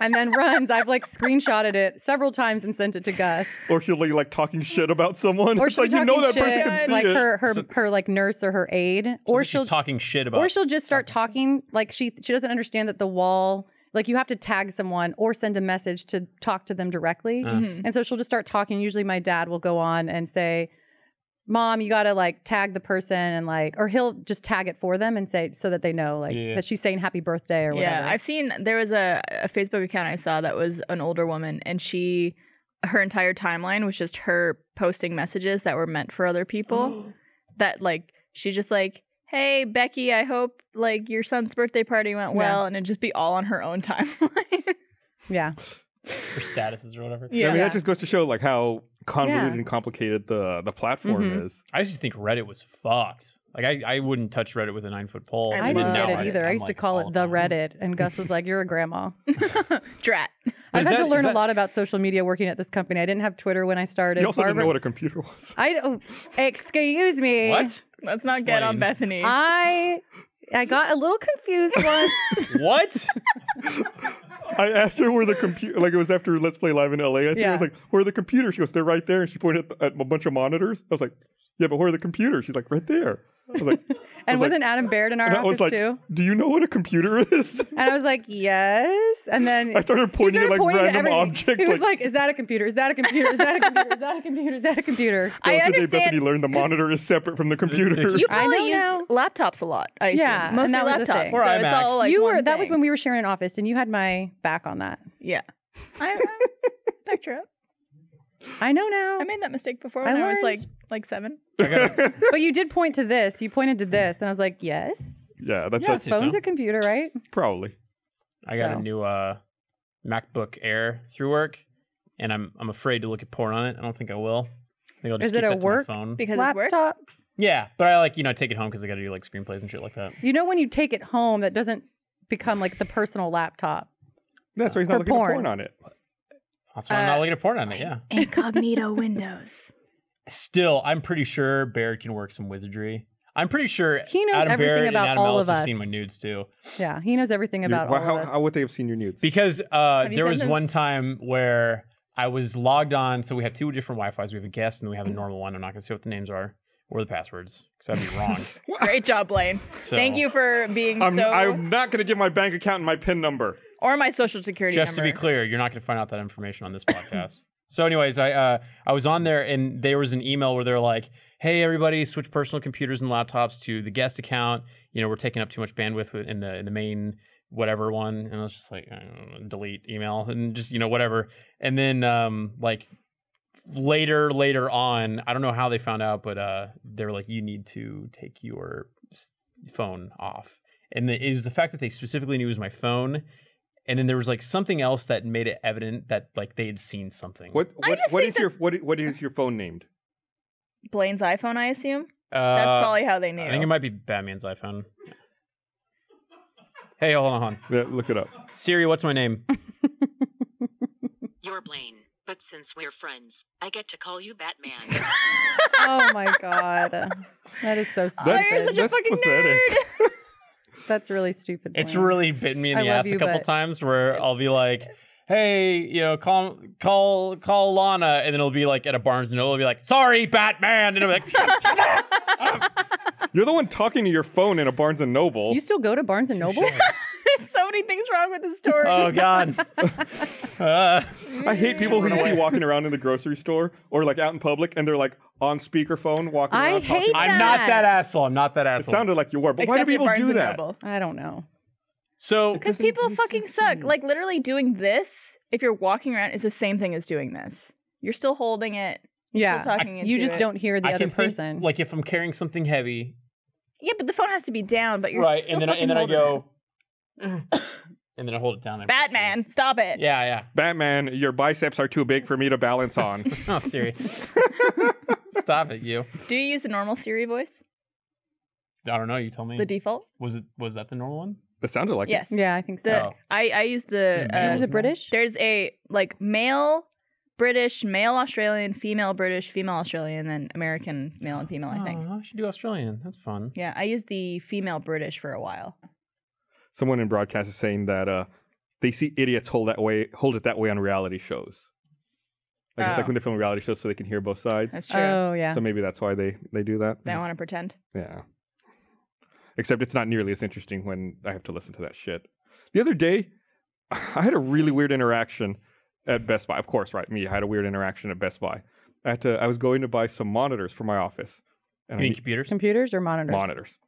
and then runs. I've like screenshotted it several times and sent it to Gus. or she'll be like talking shit about someone. Or it's she'll like you know that talking person can see like it. her her So- her like nurse or her aide, Sounds or like she'll she's talking shit about. or she'll just start talking like she she doesn't understand that the wall like you have to tag someone or send a message to talk to them directly. Uh. Mhm. And so she'll just start talking. Usually my dad will go on and say, Mom, you gotta like tag the person and like or he'll just tag it for them and say so that they know like Yeah. that she's saying happy birthday or whatever. Yeah, I've seen there was a, a Facebook account I saw that was an older woman, and she her entire timeline was just her posting messages that were meant for other people. Oh. that like she just like, hey Becky, I hope like your son's birthday party went Yeah. well, and it'd just be all on her own timeline. yeah. her statuses or whatever. yeah, I mean, that just goes to show like how convoluted Yeah. and complicated the the platform Mhm. is. I used to think Reddit was fucked. Like I, I wouldn't touch Reddit with a nine foot pole. I I didn't now, get it either. I I'm used to call it the time. Reddit, and Gus was like, "You're a grandma." drat. I've had that- to is learn a lot about social media working at this company. I didn't have Twitter when I started. You also didn't know what a computer was. I don't. Excuse me. What? Let's not get on Bethany. I I got a little confused once. what? I asked her where the computer, like it was after Let's Play Live in LA. I think I was like, "Where are the computers?" She goes, "They're right there." And she pointed at, at a bunch of monitors. I was like, "Yeah, but where are the computers?" She's like, "Right there." I was like, and was like- wasn't Adam Baird in our and I office was like, too? "Do you know what a computer is?" And I was like, yes. And then I started pointing started at like pointing random everything. objects. He was like, like, "Is that a computer? Is that a computer? Is that a computer? Is that a computer? Is that a computer?" that I was the day understand- Bethany learned the monitor is separate from the computer. You I probably use now. laptops a lot. I assume. Yeah, and mostly that was the laptops. thing. So Or it's all like you were one that was when we were sharing an office, and you had my back on that. Yeah, I, I backed her up. I know now. I made that mistake before I when I, was like learned. like seven. But you did point to this. You pointed to this, and I was like, yes. yeah, that, Yeah, that's See, so? Phone's a computer, right? probably. I got So. a new uh, MacBook Air through work, and I'm I'm afraid to look at porn on it. I don't think I will. I think I'll just Is it keep a that to my work phone. Because it's work. Laptop. Yeah, but I like you know take it home because I got to do like screenplays and shit like that. You know when you take it home, that doesn't become like the personal laptop. That's why he's For not looking porn. at porn on it. That's why I'm not Uh, looking at porn on it. Yeah. Incognito windows. Still, I'm pretty sure Baird can work some wizardry. I'm pretty sure He knows Adam everything Baird about and Adam all Ellis of have us. seen my nudes too. Yeah, he knows everything about why- all how, of us. how would they have seen your nudes? Because uh, you there sent was them? one time where I was logged on. So we have two different Wi-Fi's. We have a guest and we have a normal one. I'm not gonna say what the names are or the passwords because I'd be wrong. Great job, Blaine. So Thank you for being I'm, so. I'm not going to give my bank account and my PIN number. Or my social security Just to be clear, you're not gonna find out that information on this podcast. so, anyways, I uh, I was on there and there was an email where they're like, "Hey, everybody, switch personal computers and laptops to the guest account. You know, we're taking up too much bandwidth in the in the main." whatever one and i was just like know, delete email and just you know whatever and then um like later later on i don't know how they found out but uh they were like you need to take your phone off and the, is the fact that they specifically knew it was my phone and then there was like something else that made it evident that like they had seen something What I what just what your what what is your phone named? Blaine's iPhone, I assume. uh, That's probably how they knew. i think it might be batman's iphone hey hold on, hold on Yeah, look it up. siri what's my name You're Blaine, but since we're friends, I get to call you Batman. oh my god, that is so stupid. oh, you're such a fucking pathetic. nerd. That's really stupid. It's Blaine. really bitten me in the ass you, a couple times where I'll be like, "Hey, you know, call call call Lana," and then it'll be like at a Barnes and Noble, it'll be like, "Sorry, Batman," and I'll be like, "Shut up." You're the one talking to your phone in a Barnes and Noble. You still go to Barnes and Noble? There's many things wrong with the story. "Oh God." Uh, I hate people who you see walking around in the grocery store or like out in public and they're like on speakerphone walking I around talking. hate I'm not that. that asshole. I'm not that asshole. It sounded like you were, but why do people do that? Noble. I don't know. so Because people fucking the suck. Like literally doing this, if you're walking around, is the same thing as doing this. You're still holding it. You're Yeah, still talking you into just it. don't hear the I other can think, person. like if I'm carrying something heavy, Yeah, but the phone has to be down. But you're right, still and then I, and then I go, it. and then I hold it down. and I. Batman, stop it. Yeah, yeah. Batman, your biceps are too big for me to balance on. Oh, Siri. Stop it, you. Do you use the normal Siri voice, I don't know. You told me. the default? was it was that the normal one? It sounded like yes. Yeah, I think so. The, Oh. I I use the. Is it Uh. Is it British? there's a like male British, male Australian, female British, female Australian, then American male and female. I think. Oh, I should do Australian. That's fun. Yeah, I used the female British for a while. It. Someone in broadcast is saying that uh, they see idiots hold that way, hold it that way on reality shows. Like it's like Oh. when they film reality shows, so they can hear both sides. That's true. Oh yeah. So maybe that's why they they do that. they want to pretend. Yeah. Except it's not nearly as interesting when I have to listen to that shit. The other day, I had a really weird interaction at Best Buy. Of course, right? Me, I had a weird interaction at Best Buy. I, had to, I was going to buy some monitors for my office. And You I mean computers? Computers or monitors? monitors.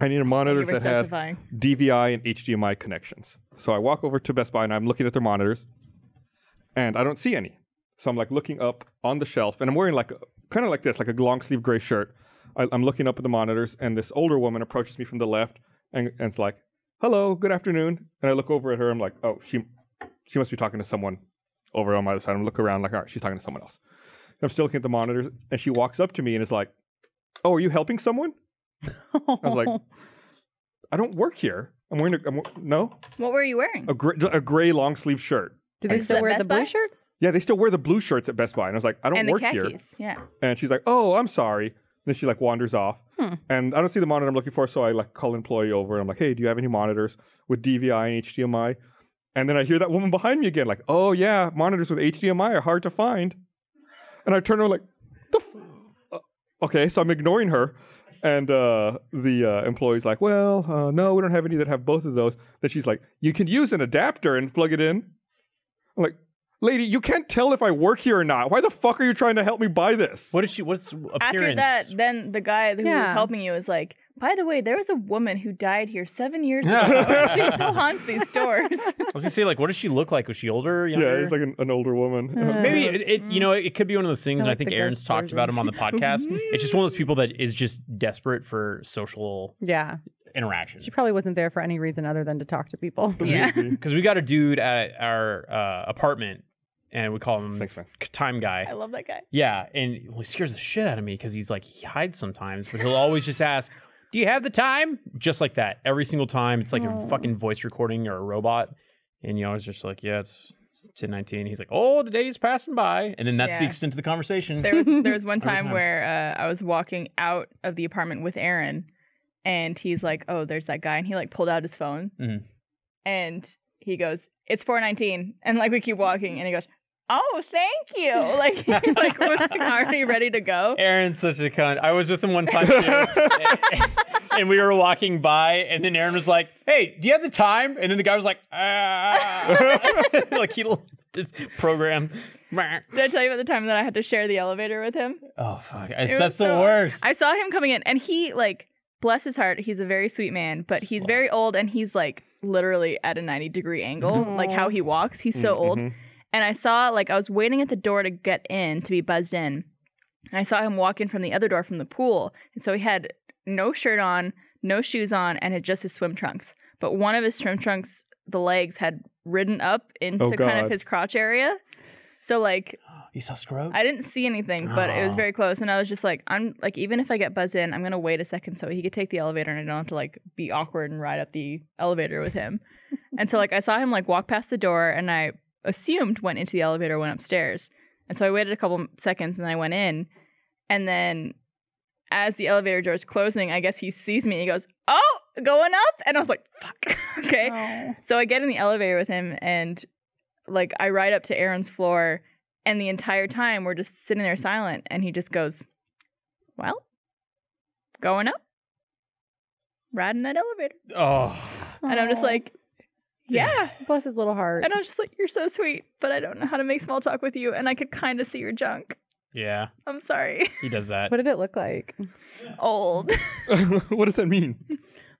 I needed monitors for that had specifying. DVI and HDMI connections. So I walk over to Best Buy and I'm looking at their monitors, and I don't see any. So I'm like looking up on the shelf, and I'm wearing like kind of like this, like a long sleeve gray shirt. I, I'm looking up at the monitors, and this older woman approaches me from the left, and, and it's like, "Hello, good afternoon." And I look over at her. I'm like, "Oh, she she must be talking to someone over on my other side." I'm look around like, "All right, she's talking to someone else." I'm still looking at the monitors, and she walks up to me and is like, "Oh, are you helping someone?" I was like, I don't work here. I'm wearing a I'm, no What were you wearing? a gray, a gray long sleeve shirt. do they Is still that wear the blue Buy? shirts? Yeah, they still wear the blue shirts at Best Buy, and I was like, I don't and the work here. khakis. Yeah. And she's like, Oh, I'm sorry. Then she like wanders off, Hmm. and I don't see the monitor I'm looking for, so I like call an employee over. And I'm like, Hey, do you have any monitors with DVI and HDMI? And then I hear that woman behind me again, like, Oh yeah, monitors with HDMI are hard to find. And I turn around like, the. F-? uh, okay, so I'm ignoring her. And uh, the uh, employee's like, well, uh, no, we don't have any that have both of those. Then she's like, you can use an adapter and plug it in. I'm like, lady, you can't tell if I work here or not. Why the fuck are you trying to help me buy this? What is she? What's appearance? After that, then the guy who was helping you was like, "By the way, there was a woman who died here seven years ago. and she still haunts these stores." I was gonna say, like, what does she look like? Was she older? Yeah, Younger? it's like an, an older woman. Uh, Maybe it, it, you know, it could be one of those things. and I like think Aaron's ghost talked about him on the podcast. it's just one of those people that is just desperate for social Yeah. interaction. She probably wasn't there for any reason other than to talk to people. yeah. Because we got a dude at our uh, apartment, and we call him Thanks. Time Guy. I love that guy. Yeah, and well, he scares the shit out of me because he's like he hides sometimes, but he'll always just ask, "Do you have the time?" Just like that, every single time. It's like Aw. a fucking voice recording or a robot, and you know, it's just like, "Yeah, it's." it's 1019 he's like oh the day is passing by and then that's the extent of the conversation There was there was one time time. where uh, I was walking out of the apartment with Aaron, and he's like, "Oh, there's that guy," and he like pulled out his phone, Mhm. and he goes, "It's 419," and like we keep walking, and he goes, "Oh, thank you!" Like like was like, already ready to go. Aaron's such a cunt. I was with him one time too, and we were walking by, and then Aaron was like, "Hey, do you have the time?" And then the guy was like, "Ah," like he did program. Did I tell you about the time that I had to share the elevator with him? Oh fuck, It it's, was that's the so- worst. I saw him coming in, and he like, bless his heart, he's a very sweet man, but he's Slow. very old, and he's like literally at a ninety degree angle, like how he walks. He's so old, Mhm. And I saw like I was waiting at the door to get in to be buzzed in. And I saw him walk in from the other door from the pool, and so he had no shirt on, no shoes on, and had just his swim trunks. But one of his swim trunks, the legs had ridden up into Oh, kind of his crotch area. So like you saw scrub? I didn't see anything, but it was ah. very close. And I was just like, I'm like, even if I get buzzed in, I'm gonna wait a second so he could take the elevator and I don't have to like be awkward and ride up the elevator with him. and so like I saw him like walk past the door and I assumed went into the elevator, went upstairs. And so I waited a couple seconds and then I went in. And then as the elevator door is closing, I guess he sees me and he goes, Oh, going up? And I was like, fuck. okay. Oh. So I get in the elevator with him and like I ride up to Aaron's floor and the entire time we're just sitting there silent and he just goes, Well, going up. Riding that elevator. oh, And I'm just like, Yeah. bless his little heart. And I was just like, You're so sweet, but I don't know how to make small talk with you and I could kind of see your junk. yeah, I'm sorry. he does that. What did it look like? Old. what does that mean?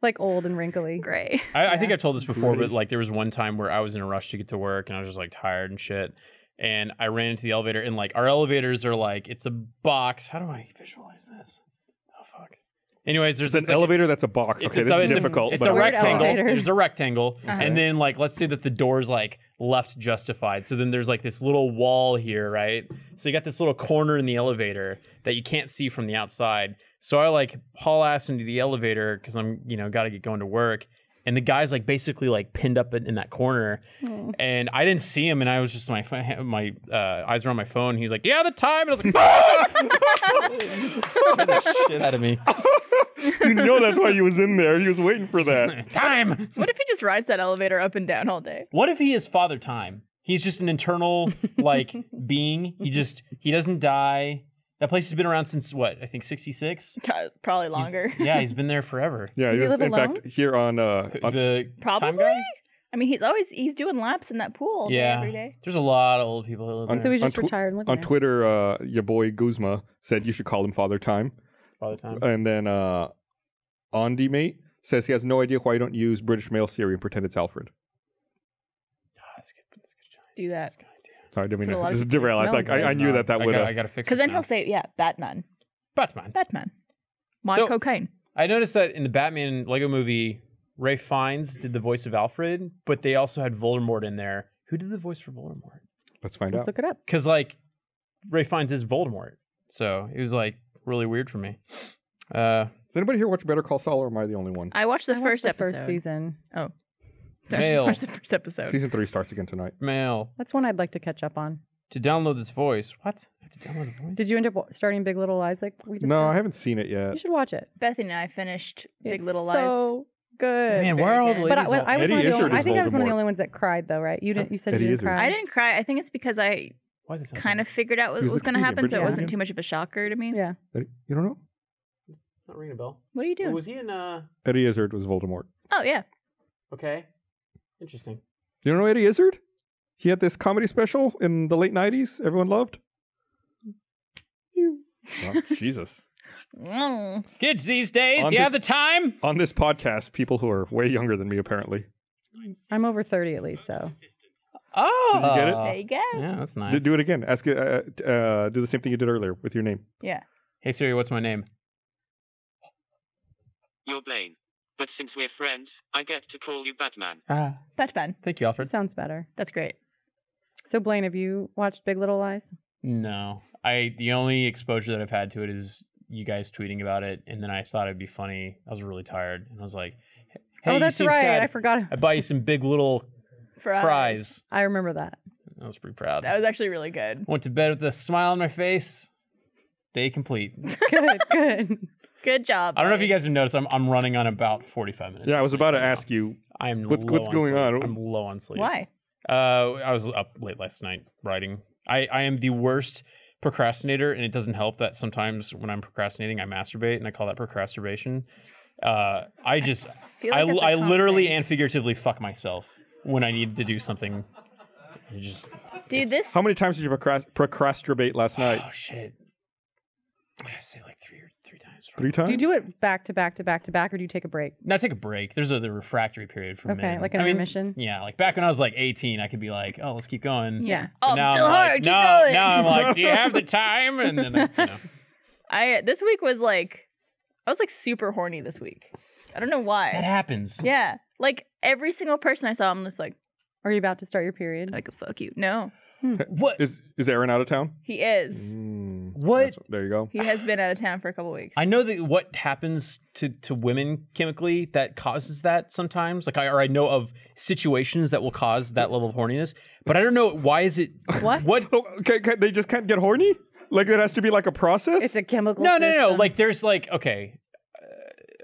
Like old and wrinkly. Gray. I, I think I've told this before, but like there was one time where I was in a rush to get to work and I was just like tired and shit. And I ran into the elevator and like our elevators are like it's a box. How do I visualize this? Fuck. Anyways, there's It's an like- elevator that's a box. It's, okay, it's this a, is a- difficult. it's but a Weird rectangle. elevator. There's a rectangle, Uh-huh. and then like let's say that the door's like left justified. So then there's like this little wall here, right? So you got this little corner in the elevator that you can't see from the outside. So I like haul ass into the elevator because I'm you know got to get going to work, and the guy's like basically like pinned up in, in that corner, Oh. and I didn't see him, and I was just my my uh, eyes were on my phone. He's like, "Yeah, the time," and I was like, "Fuck!" It just scared the shit out of me. you know that's why he was in there. He was waiting for that. Time. What if he just rides that elevator up and down all day? What if he is Father Time? He's just an internal like being. He just he doesn't die. That place has been around since what? I think sixty six. God, Probably longer. Yeah, he's been there forever. Yeah, Does he he was, live in fact here on uh on, The Probably. time guy. I mean, he's always he's doing laps in that pool Yeah, every day. there's a lot of old people that live On- there. So he's On just tw- retired and living on there. Twitter. Uh, your boy Guzma said you should call him Father Time, Father Time. and then uh, Ondi mate says he has no idea why you don't use British male Siri and pretend it's Alfred. Ah, that's good. That's good. Do that. That's good idea. Sorry, I didn't mean That's what a lot to of derail. I, No, like, I, I knew that that would. gotta, I gotta fix Because then now. he'll say, "Yeah, Batman, Batman. Batman, mod So- cocaine." I noticed that in the Batman Lego movie, Ralph Fiennes did the voice of Alfred, but they also had Voldemort in there. Who did the voice for Voldemort? Let's find out. Let's out. look it up. Because like Ralph Fiennes is Voldemort, so it was like really weird for me. Uh, Does anybody here watch Better Call Saul, or am I the only one? I watched the I watched first the episode. first season. I just Mail. watched the first episode. Season three starts again tonight. mail That's one I'd like to catch up on. to download this voice. What? I have to download the voice. Did you end up wa- starting Big Little Lies like we discussed? No, I haven't seen it yet. You should watch it. Bethany and I finished Big It's Little Lies. so good. Man, very why are all the good. ladies? but I, when all- I was Eddie one of the Izzard only, I is think I was one of the only ones that cried though, right? You didn't. You said Eddie you didn't Izzard. cry. I didn't cry. I think it's because I Why does it sound kind of figured out what He was was a going to comedian, happen, so British it wasn't comedian. too much of a shocker to me. Yeah. You don't know? It's not ringing a bell. What are you doing? was he in? Uh, Eddie Izzard was Voldemort. oh yeah. okay, interesting. You don't know Eddie Izzard? He had this comedy special in the late '90s. Everyone loved. Oh, Jesus. Kids these days, On do you have the time? On this podcast, people who are way younger than me, apparently. I'm over thirty at least, so Oh, Did you get it? There you go. Yeah, that's nice. Do, do it again. Ask it. Uh, uh, do the same thing you did earlier with your name. Yeah. Hey Siri, what's my name? You're Blaine. But since we're friends, I get to call you Batman. Ah, Batman. thank you, Alfred. sounds better. That's great. So Blaine, have you watched Big Little Lies? No, I the only exposure that I've had to it is you guys tweeting about it, and then I thought it'd be funny. I was really tired, and I was like, "Hey, oh, you that's seem right. sad. I forgot. I buy you some big little Fries. fries." I remember that. I was pretty proud. That was actually really good. Went to bed with a smile on my face. Day complete. Good, good. Good job. I don't know if you guys have noticed. I'm I'm running on about 45 minutes. Yeah, I was about to ask you. I'm what's- low what's on going sleep. on? I'm low on sleep. Why? Uh, I was up late last night writing. I, I am the worst procrastinator, and it doesn't help that sometimes when I'm procrastinating, I masturbate, and I call that procrastination. Uh, I just, feel I, like that's a I literally thing. and figuratively fuck myself when I need to do something. You just, Dude, this How many times did you procrast- procrastinate last night? oh shit. I say like three or three times. Three times. Do you do it back to back to back to back, or do you take a break? Now take a break. There's a the refractory period for me. Okay, men. like an I mean, intermission? Yeah, like back when I was like 18, I could be like, oh, let's keep going. Yeah. But Oh, now I'm still I'm like, hard. Keep no, going. now I'm like, do you have the time? And then, I, you know. I this week was like I was like super horny this week. I don't know that why. happens. Yeah. Like every single person I saw, I'm just like, Are you about to start your period? I could fuck you. No. What? Is is Aaron out of town? He is. Mm, What? There you go. He has been out of town for a couple weeks. I know that what happens to, to women chemically that causes that sometimes. Like I or I know of situations that will cause that level of horniness, but I don't know why is it What? what Oh, okay, okay, they just can't get horny. Like it has to be like a process. It's a chemical. no, no, no, no. Like there's like okay.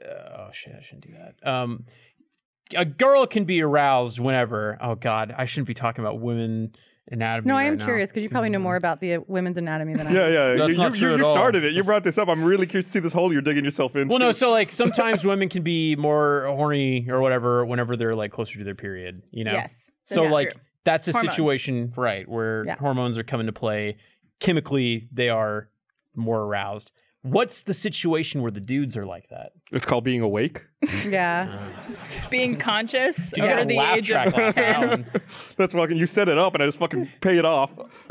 Uh, oh shit, I shouldn't do that. Um, a girl can be aroused whenever. Oh god, I shouldn't be talking about women anatomy. No, I am now. curious because you probably know more about the uh, women's anatomy than I. yeah, do. yeah. That's you not you, true you, at you all. started it. You brought this up. I'm really curious to see this hole you're digging yourself into. Well, no. So like sometimes women can be more horny or whatever whenever they're like closer to their period. You know. Yes. So That's like true. that's a Hormones. situation, right, where Yeah. hormones are coming to play. Chemically, they are more aroused. What's the situation where the dudes are like that? it's called being awake. Yeah. being conscious Dude, under got a the laugh age track of last 10. round. That's fucking. You set it up, and I just fucking pay it off.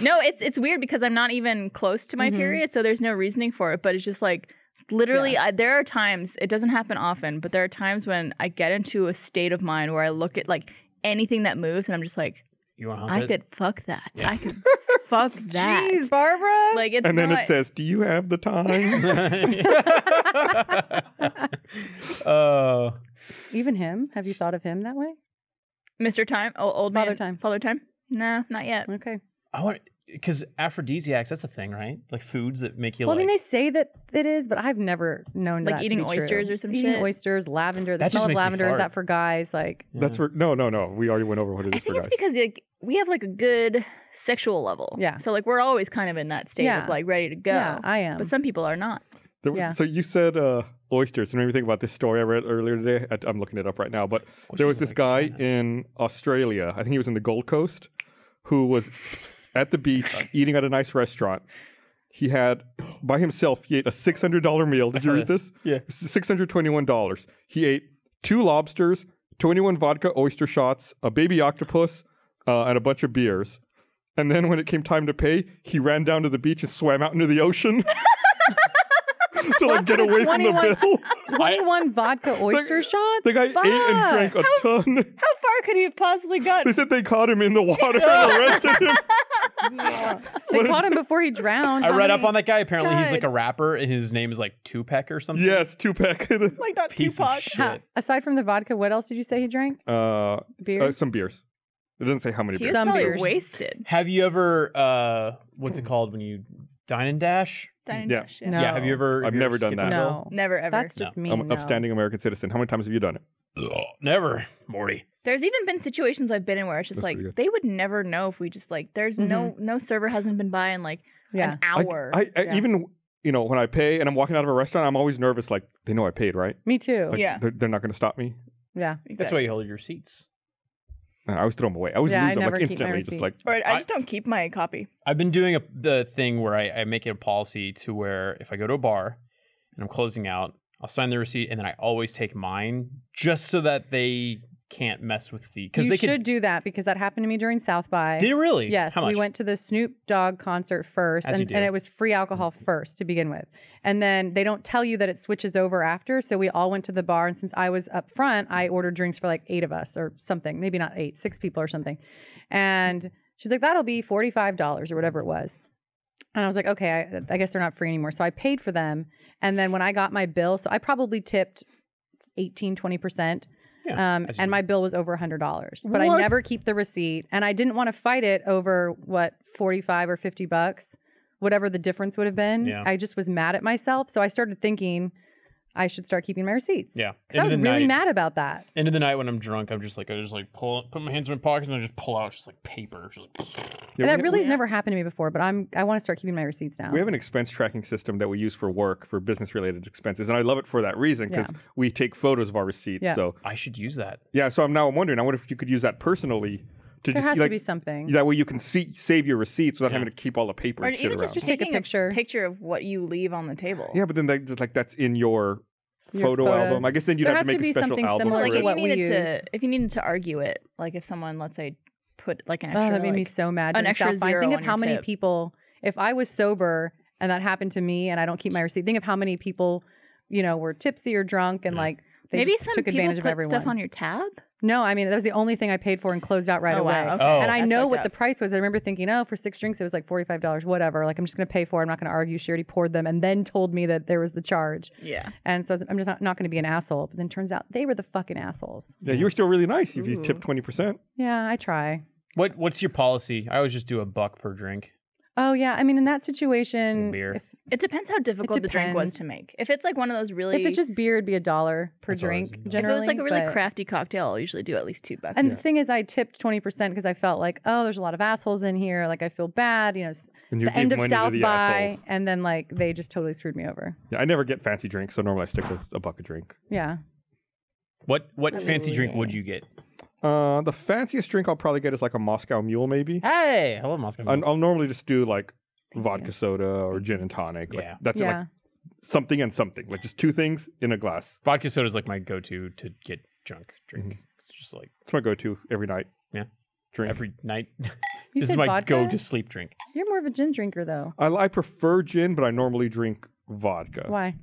No, it's it's weird because I'm not even close to my Mhm. period, so there's no reasoning for it. But it's just like literally, I, there are times. It doesn't happen often, but there are times when I get into a state of mind where I look at like anything that moves, and I'm just like, You want to hump I it? could fuck that. I could fuck that. Jeez, Barbara. Like it's and then not, it says, "Do you have the time?" Oh. Even him? Have you thought of him that way? Mr. Time, oh, old Father man, Time. Father Time. No, not yet. Okay. I want because aphrodisiacs. That's a thing, right? Like foods that make you Well, I mean, they say that it is, but I've never known Like that to eating be true. oysters or some eating shit? oysters, lavender. The That just smell of makes me lavender is that for guys? Like, That's for no, no, no. We already went over what it is I is for think it's guys. because like, we have like a good sexual level. Yeah. So like we're always kind of in that state Yeah. of like ready to go. yeah, I am. But some people are not. There was- yeah. So you said uh, oysters. And made me think about this story I read earlier today. I, I'm looking it up right now. But there was this are guy like in Australia. I think he was in the Gold Coast, who was at the beach eating at a nice restaurant. He had by himself. He ate a six hundred dollar meal. Did you read this. this? Yeah. Six hundred twenty one dollars. He ate two lobsters, twenty one vodka oyster shots, a baby octopus, uh, and a bunch of beers. And then when it came time to pay, he ran down to the beach and swam out into the ocean. to like get away from the 21 bill. 21 vodka oyster shots? The guy ate and drank a ton. How far could he have possibly got? They said they caught him in the water and arrested him. They caught him before he drowned. I How read many- up on that guy. Apparently, he's like a rapper, and his name is like Tupac or something. yes, Tupac. like not Piece of Tupac. shit. Ha- aside from the vodka, what else did you say he drank? uh, Beer? uh, some beers. It doesn't say how many He beers. was Some probably beers. wasted. Have you ever? uh What's it called when you dine and dash? Dine and Yeah. dash, yeah. No. Yeah. Have you ever? I've you never ever done that. bill? no. Never ever. That's just me. I'm an no. upstanding American citizen. How many times have you done it? Never, Morty. There's even been situations I've been in where it's just That's like they would never know if we just like there's no mm-hmm. no server hasn't been by in like Yeah. an hour. I, I, Yeah. even you know when I pay and I'm walking out of a restaurant, I'm always nervous. Like they know I paid, right? Me too. Like, Yeah. they're, they're not going to stop me. Yeah. That's why you hold your receipts. And I always throw them away. I always Yeah, I them never like keep instantly. Just like Or I I- just don't keep my copy. I've been doing a, the thing where I, I make it a policy to where if I go to a bar and I'm closing out, I'll sign the receipt and then I always take mine just so that they can't mess with the because You they should could. do that because that happened to me during South by. Did it really? Yes, we went to the Snoop Dogg concert first, and, and it was free alcohol mm. first to begin with. And then they don't tell you that it switches over after. So we all went to the bar, and since I was up front, I ordered drinks for like eight of us or something, maybe not eight, six people or something. And she's like, "That'll be forty five dollars or whatever it was." And I was like, "Okay, I, I guess they're not free anymore." So I paid for them, and then when I got my bill, so I probably tipped 18, 20 percent. Yeah, Um, and my bill was over a hundred dollars, but I What? never keep the receipt, and I didn't want to fight it over what forty five or fifty bucks, whatever the difference would have been. Yeah. I just was mad at myself, so I started thinking I should start keeping my receipts. Yeah. because I was really night- mad about that. End of the night when I'm drunk, I'm just like I just like pull put my hands in my pockets and I just pull out just like paper. Just like, Yeah, and that really has never happened to me before, but I'm I want to start keeping my receipts now. We have an expense tracking system that we use for work for business related expenses, and I love it for that reason because we take photos of our receipts. Yeah. So I should use that. yeah, so I'm now I'm wondering. I wonder if you could use that personally to there just has like to be something. that way you can see save your receipts without Yeah. having to keep all the paper Or and shit even around. just, just Take a taking picture. picture of what you leave on the table. yeah, but then that just like that's in your, Your photo photos. album. I guess then you'd There have to has to make a special something album. similar like for to if what you we needed to if you needed to argue it, like if someone let's say put like an Oh, extra that made me so mad. an extra zero Think on of how many tip. people, if I was sober and that happened to me and I don't keep my receipt, think of how many people, you know, were tipsy or drunk and Yeah. like they maybe just some took people advantage put of everyone. stuff on your tab. No, I mean, that was the only thing I paid for and closed out right oh away. wow, okay. Oh. And I That's know fucked what up. the price was. I remember thinking, oh, for six drinks, it was like $45, whatever. Like, I'm just going to pay for it. I'm not going to argue. She already poured them and then told me that there was the charge. yeah. And so I'm just not, not going to be an asshole. But then turns out they were the fucking assholes. Yeah, you were still really nice if you Ooh. tipped twenty percent. Yeah, I try. What What's your policy? I always just do a buck per drink. Oh, yeah. I mean, in that situation, beer. if, It depends how difficult the drink was to make. If it's like one of those really, if it's just beer, it'd be a dollar per That's what I was drink. thinking. if it Generally, was like a really but- crafty cocktail, I'll usually do at least two bucks. And the thing is, I tipped twenty percent because I felt like, oh, there's a lot of assholes in here. Like I feel bad. You know, s- And you the give end of money to South the by, assholes. and then like they just totally screwed me over. Yeah, I never get fancy drinks, so normally I stick with a buck a drink. Yeah. What What fancy drink would you get? Uh, the fanciest drink I'll probably get is like a Moscow Mule, maybe. Hey, I love Moscow. And I'll normally just do like Thank vodka you. soda or gin and tonic. Like, Yeah. that's yeah. like something and something, like just two things in a glass. Vodka soda is like my go-to to get drunk drink. Mhm. It's just like It's my go-to every night. Yeah. drink. every night. You this is said my vodka? go-to sleep drink. You're more of a gin drinker though. I, I prefer gin, but I normally drink vodka. Why?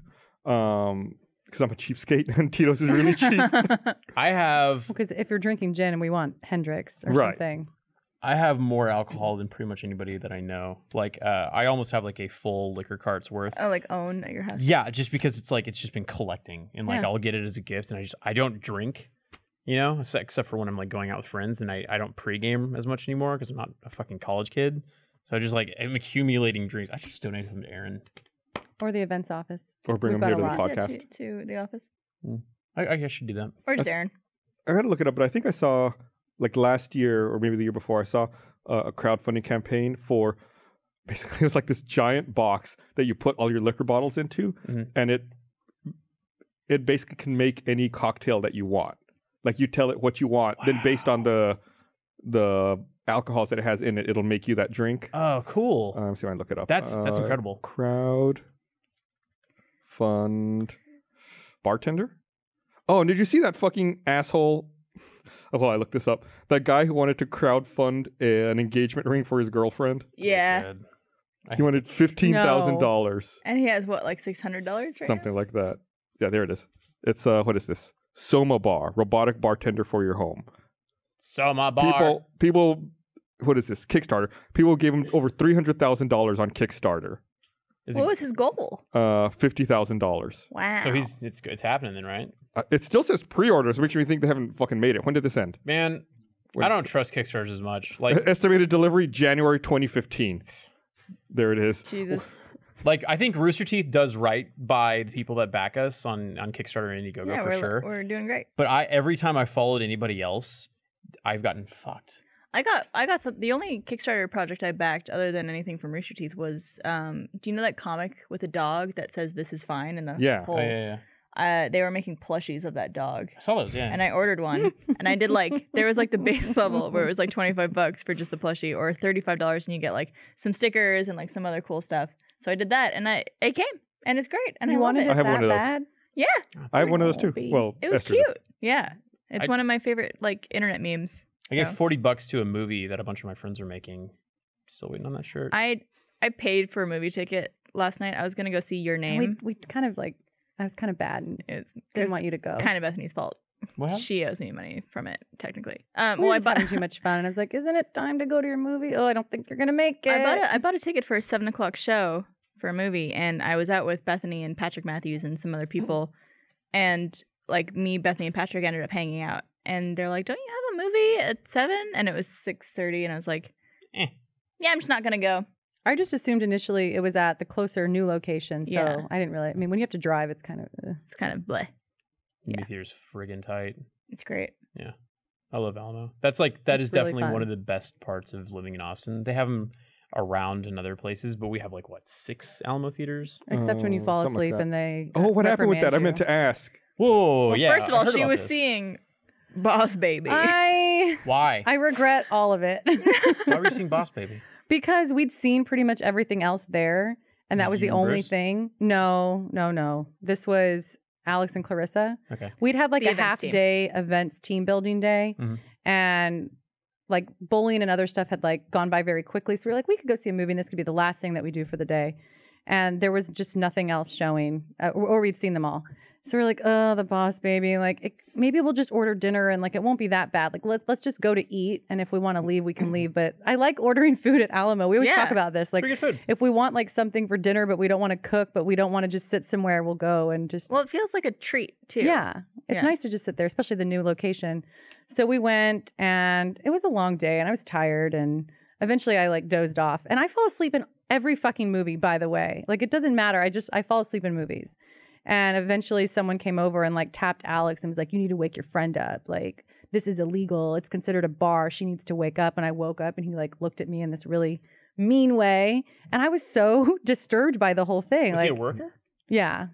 Um, because I'm a cheapskate and Tito's is really cheap. I have Because if you're drinking gin and we want Hendrick's or Right. something, I have more alcohol than pretty much anybody that I know. Like, uh, I almost have like a full liquor cart's worth. Oh, like own at your house. Yeah, just because it's like it's just been collecting, and like Yeah. I'll get it as a gift, and I just I don't drink, you know, except for when I'm like going out with friends, and I I don't pregame as much anymore because I'm not a fucking college kid. So I just like I'm accumulating drinks. I should just donate them to Aaron. Or the events office. Or bring We've them here to the lot. Yeah, podcast. to, to the office. I, I guess I should do that. Or just That's- Aaron. I gotta look it up, but I think I saw like last year or maybe the year before, I saw uh, a crowdfunding campaign for basically it was like this giant box that you put all your liquor bottles into, Mhm. and it it basically can make any cocktail that you want. Like you tell it what you want, then based on the the alcohols that it has in it, it'll make you that drink. Oh, cool. Um, see if I can look it up. That's- that's Uh, incredible. Crowd fund bartender. Oh, and did you see that fucking asshole? Oh, well, I looked this up. That guy who wanted to crowd fund a- an engagement ring for his girlfriend. Yeah. He wanted fifteen thousand dollars, And he has what, like six hundred dollars right something like that. Yeah, there it is. It's uh, what is this? Somabar, robotic bartender for your home. Somabar. People, people, what is this? Kickstarter. People gave him over three hundred thousand dollars on Kickstarter. Is now. it- What was his goal? Uh, fifty thousand dollars. Wow. so he's it's it's happening then, right? Uh, it still says pre-orders, which makes me think they haven't fucking made it. When did this end? Man, When I don't trust Kickstarters as much. Like estimated delivery January 2015. There it is. Jesus. like I think Rooster Teeth does right by the people that back us on on Kickstarter and Indiegogo yeah, for we're, sure. we're doing great. But I every time I followed anybody else, I've gotten fucked. I got I got some the only Kickstarter project I backed other than anything from Rooster Teeth was um do you know that comic with a dog that says this is fine and the Yeah. whole Oh, yeah, yeah. uh they were making plushies of that dog. I saw those. Yeah. And I ordered one and I did like there was like the base level where it was like 25 bucks for just the plushie or $35 and you get like some stickers and like some other cool stuff. So I did that and I it came and it's great and you I wanted it. it I have that one of those. bad? Yeah, I have one of those too. Well, it was Esther does. cute. Yeah. It's I- one of my favorite like internet memes. I gave So. forty bucks to a movie that a bunch of my friends are making. Still waiting on that shirt. I I paid for a movie ticket last night. I was gonna go see Your And Name. We, we kind of like, I was kind of bad and It's didn't want you to go. kind of Bethany's fault. what? She owes me money from it, technically. Um, we well, were I just bought having too much fun. And I was like, isn't it time to go to your movie? Oh, I don't think you're going to make it. I bought a, I bought a ticket for a seven o'clock show for a movie, and I was out with Bethany and Patrick Matthews and some other people, and like me, Bethany, and Patrick ended up hanging out, and they're like, "Don't you have a movie at 7? And it was six thirty, and I was like, Eh. "Yeah, I'm just not gonna go." I just assumed initially it was at the closer new location. So Yeah. I didn't really, I mean, when you have to drive, it's kind of, uh, It's kind of bleh. Movie yeah. theater's friggin' tight. It's great. Yeah. I love Alamo. That's like that It's is really definitely one fun. of the best parts of living in Austin. They have them around in other places, but we have like what six Alamo theaters? except when you Oh, fall something like asleep that. and they. Oh, what happened with that? I reprimand meant you. to ask. Whoa, well, yeah. first of I all, heard she about was this. seeing Boss Baby. I, Why? I regret all of it. Why were you seeing Boss Baby? because we'd seen pretty much everything else there. And that was you the only Bruce? thing. No, no, no. This was Alex and Clarissa. Okay. We'd had like The a events half team. day events team building day. Mhm. And like bowling and other stuff had like gone by very quickly. So we were like, we could go see a movie and this could be the last thing that we do for the day. And there was just nothing else showing, uh, or, or we'd seen them all. So we're like, oh, the boss baby. Like, it, maybe we'll just order dinner and like it won't be that bad. Like, let, let's just go to eat. And if we want to leave, we can mm-hmm. leave. But I like ordering food at Alamo. We always talk about this. Like, Pretty good food. if we want like something for dinner, but we don't want to cook, but we don't want to just sit somewhere, we'll go and just well, it feels like a treat too. yeah. It's Yeah. nice to just sit there, especially the new location. So we went and it was a long day and I was tired and eventually I like dozed off. And I fall asleep in every fucking movie, by the way. Like it doesn't matter. I just I fall asleep in movies. And eventually someone came over and like tapped Alex and was like, You need to wake your friend up. Like this is illegal. It's considered a bar. She needs to wake up. And I woke up and he like looked at me in this really mean way. And I was so disturbed by the whole thing. Was like he a worker? yeah.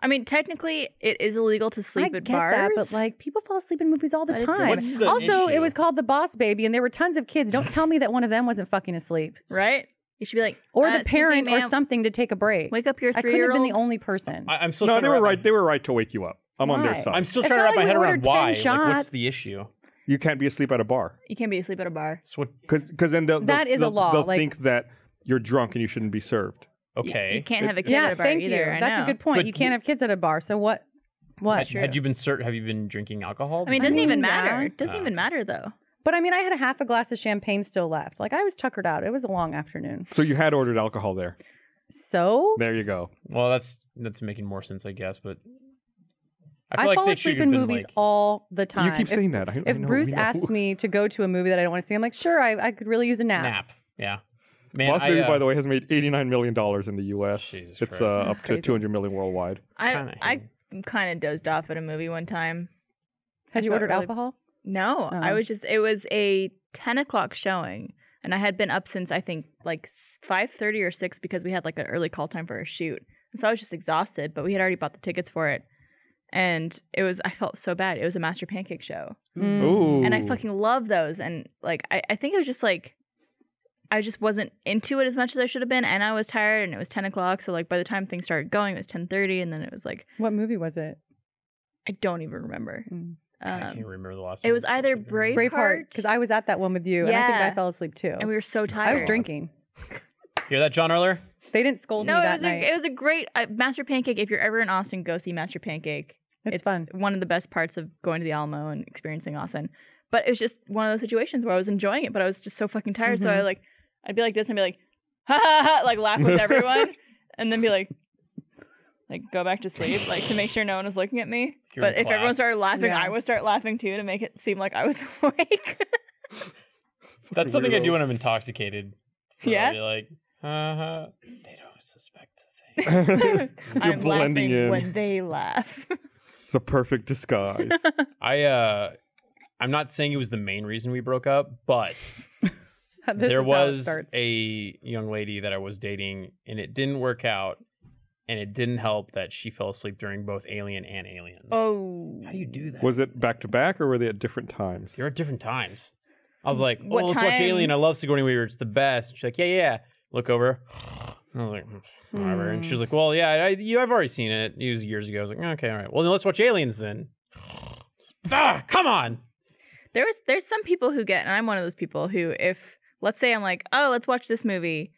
I mean, technically, it is illegal to sleep I at get bars. that, but like people fall asleep in movies all the But time. What's the also, it was called The Boss Baby, and there were tons of kids. Don't tell me that one of them wasn't fucking asleep, right? You should be like, or uh, the excuse me, parent, or something to take a break. Wake up your I three couldn't year have been the only person. I, I'm still. No, they were right. They were right to wake you up. I'm on their side. I'm still It's trying to wrap like my head around why. Like, what's the issue? you can't be asleep at a bar You can't be asleep at a bar. So what? because then they'll, That they'll, is a they'll- law, They'll like- think that you're drunk and you shouldn't be served. Okay. You, can't have a kid yeah, at a bar thank either. you. That's a good point. But you can't have kids at a bar. So what? What? Had, had you been cert? Have you been drinking alcohol? I mean, it doesn't even matter. It doesn't Oh. even matter though. But I mean, I had a half a glass of champagne still left. Like I was tuckered out. It was a long afternoon. So you had ordered alcohol there. So There you go. Well, that's that's making more sense, I guess. But I I, feel like fall they asleep should in movies like, all the time. You keep If- saying that. I, I If know, Bruce we know. asks me to go to a movie that I don't want to see, I'm like, sure, I, I could really use a nap. nap. Yeah, man. Boss I, Baby, uh, by the way, has made eighty-nine million dollars in the U.S. Jesus it's uh, up to two hundred million worldwide. I Kinda I kind of dozed off at a movie one time. Had I you ordered really- alcohol? No, I Oh. was just it was a ten o'clock showing, and I had been up since I think like five thirty or six because we had like an early call time for a shoot, and so I was just exhausted. But we had already bought the tickets for it, and it was I felt so bad. It was a Master Pancake show, Mm. Ooh, and I fucking love those. And like I, I think it was just like I just wasn't into it as much as I should have been, and I was tired, and it was ten o'clock. So like by the time things started going, it was ten thirty, and then it was like What movie was it? I don't even remember. Mm. I Um, can't remember the last. it time was either watched it. Brave- Braveheart. Braveheart? Because I was at that one with you, and I think Yeah. I fell asleep too. and we were so tired. I was drinking. Hear that, John Earler? They didn't scold No, me it that was, night. a, it was a great uh, Master Pancake. If you're ever in Austin, go see Master Pancake. it's, fun. one of the best parts of going to the Alamo and experiencing Austin. But it was just one of those situations where I was enjoying it, but I was just so fucking tired. So I Mhm. like, I'd be like this and be like, ha ha ha, like laugh with everyone, and then be like, like go back to sleep, like to make sure no one was looking at me. You're but in if everyone started laughing, Yeah. I would start laughing too to make it seem like I was awake. That's something I do when I'm intoxicated. Yeah? I'll be like, uh-huh. they don't suspect a thing. You're I'm blending laughing in. when they laugh. It's a perfect disguise. I uh, I'm not saying it was the main reason we broke up, but this there is how it was a young lady that I was dating, and it didn't work out, and it didn't help that she fell asleep during both Alien and Aliens. oh, how do you do that? Was it back to back or were they at different times? You're at different times. I was like, What "Oh, let's watch time? Alien. I love Sigourney Weaver. It's the best." She's like, "Yeah, yeah." Look over. And I was like, "Hmm, "Whatever." And she was like, "Well, yeah, I, you, I've already seen it. It was years ago." I was like, "Okay, all right. Well, then let's watch Aliens then." ah, come on. There was there's some people who get, and I'm one of those people who, if let's say I'm like, oh, let's watch this movie,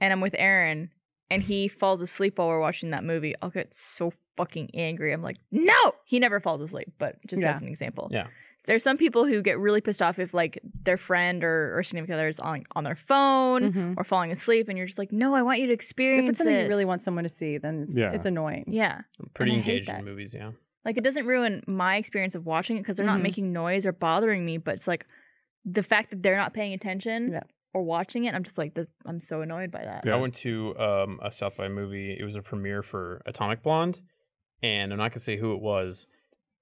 and I'm with Aaron, and he falls asleep while we're watching that movie, I'll get so fucking angry. I'm like, no, he never falls asleep, but just Yeah. as an example. Yeah. There's some people who get really pissed off if like their friend or, or significant other is on on their phone Mhm. or falling asleep, and you're just like, no, I want you to experience If it's something you really want someone to see, then it's, Yeah. it's annoying. Yeah. I'm pretty And engaged in movies. Yeah. Like it doesn't ruin my experience of watching it because they're not Mhm. making noise or bothering me, but it's like the fact that they're not paying attention Yeah. Or watching it. I'm just like, this, I'm so annoyed by that. Yeah. I went to um, a South by movie. It was a premiere for Atomic Blonde, and I'm not gonna say who it was,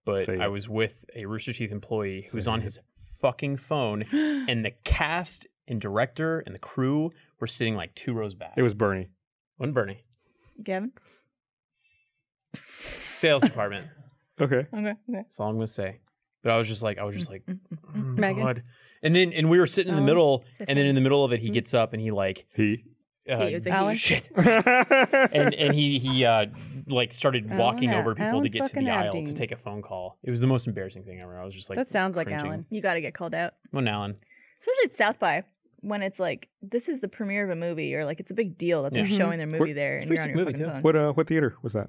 but Say I it. was with a Rooster Teeth employee who was Say on his fucking phone, and the cast and director and the crew were sitting like two rows back. It was Burnie. one Burnie, Gavin? sales department. Okay. Okay. Okay. That's all I'm gonna say. But I was just like, I was just like, mm, mm, mm, oh my Megan? God. And then and we were sitting in the Alan? middle, Is and then in the middle of it, he Hmm? gets up and he like, He. uh, He was a Alan? he. shit. and and and he he uh like started Alan walking A- over people to Alan get to fucking the aisle to Abdeen. take a phone call. It was the most embarrassing thing ever. I was just like, that sounds like cringing. Alan. You got to get called out. Come on, Alan. Especially at South by when it's like, this is the premiere of a movie or like it's a big deal that they're Yeah. showing their movie there It's a and you're pretty on your movie, fucking too. phone. what uh what theater was that?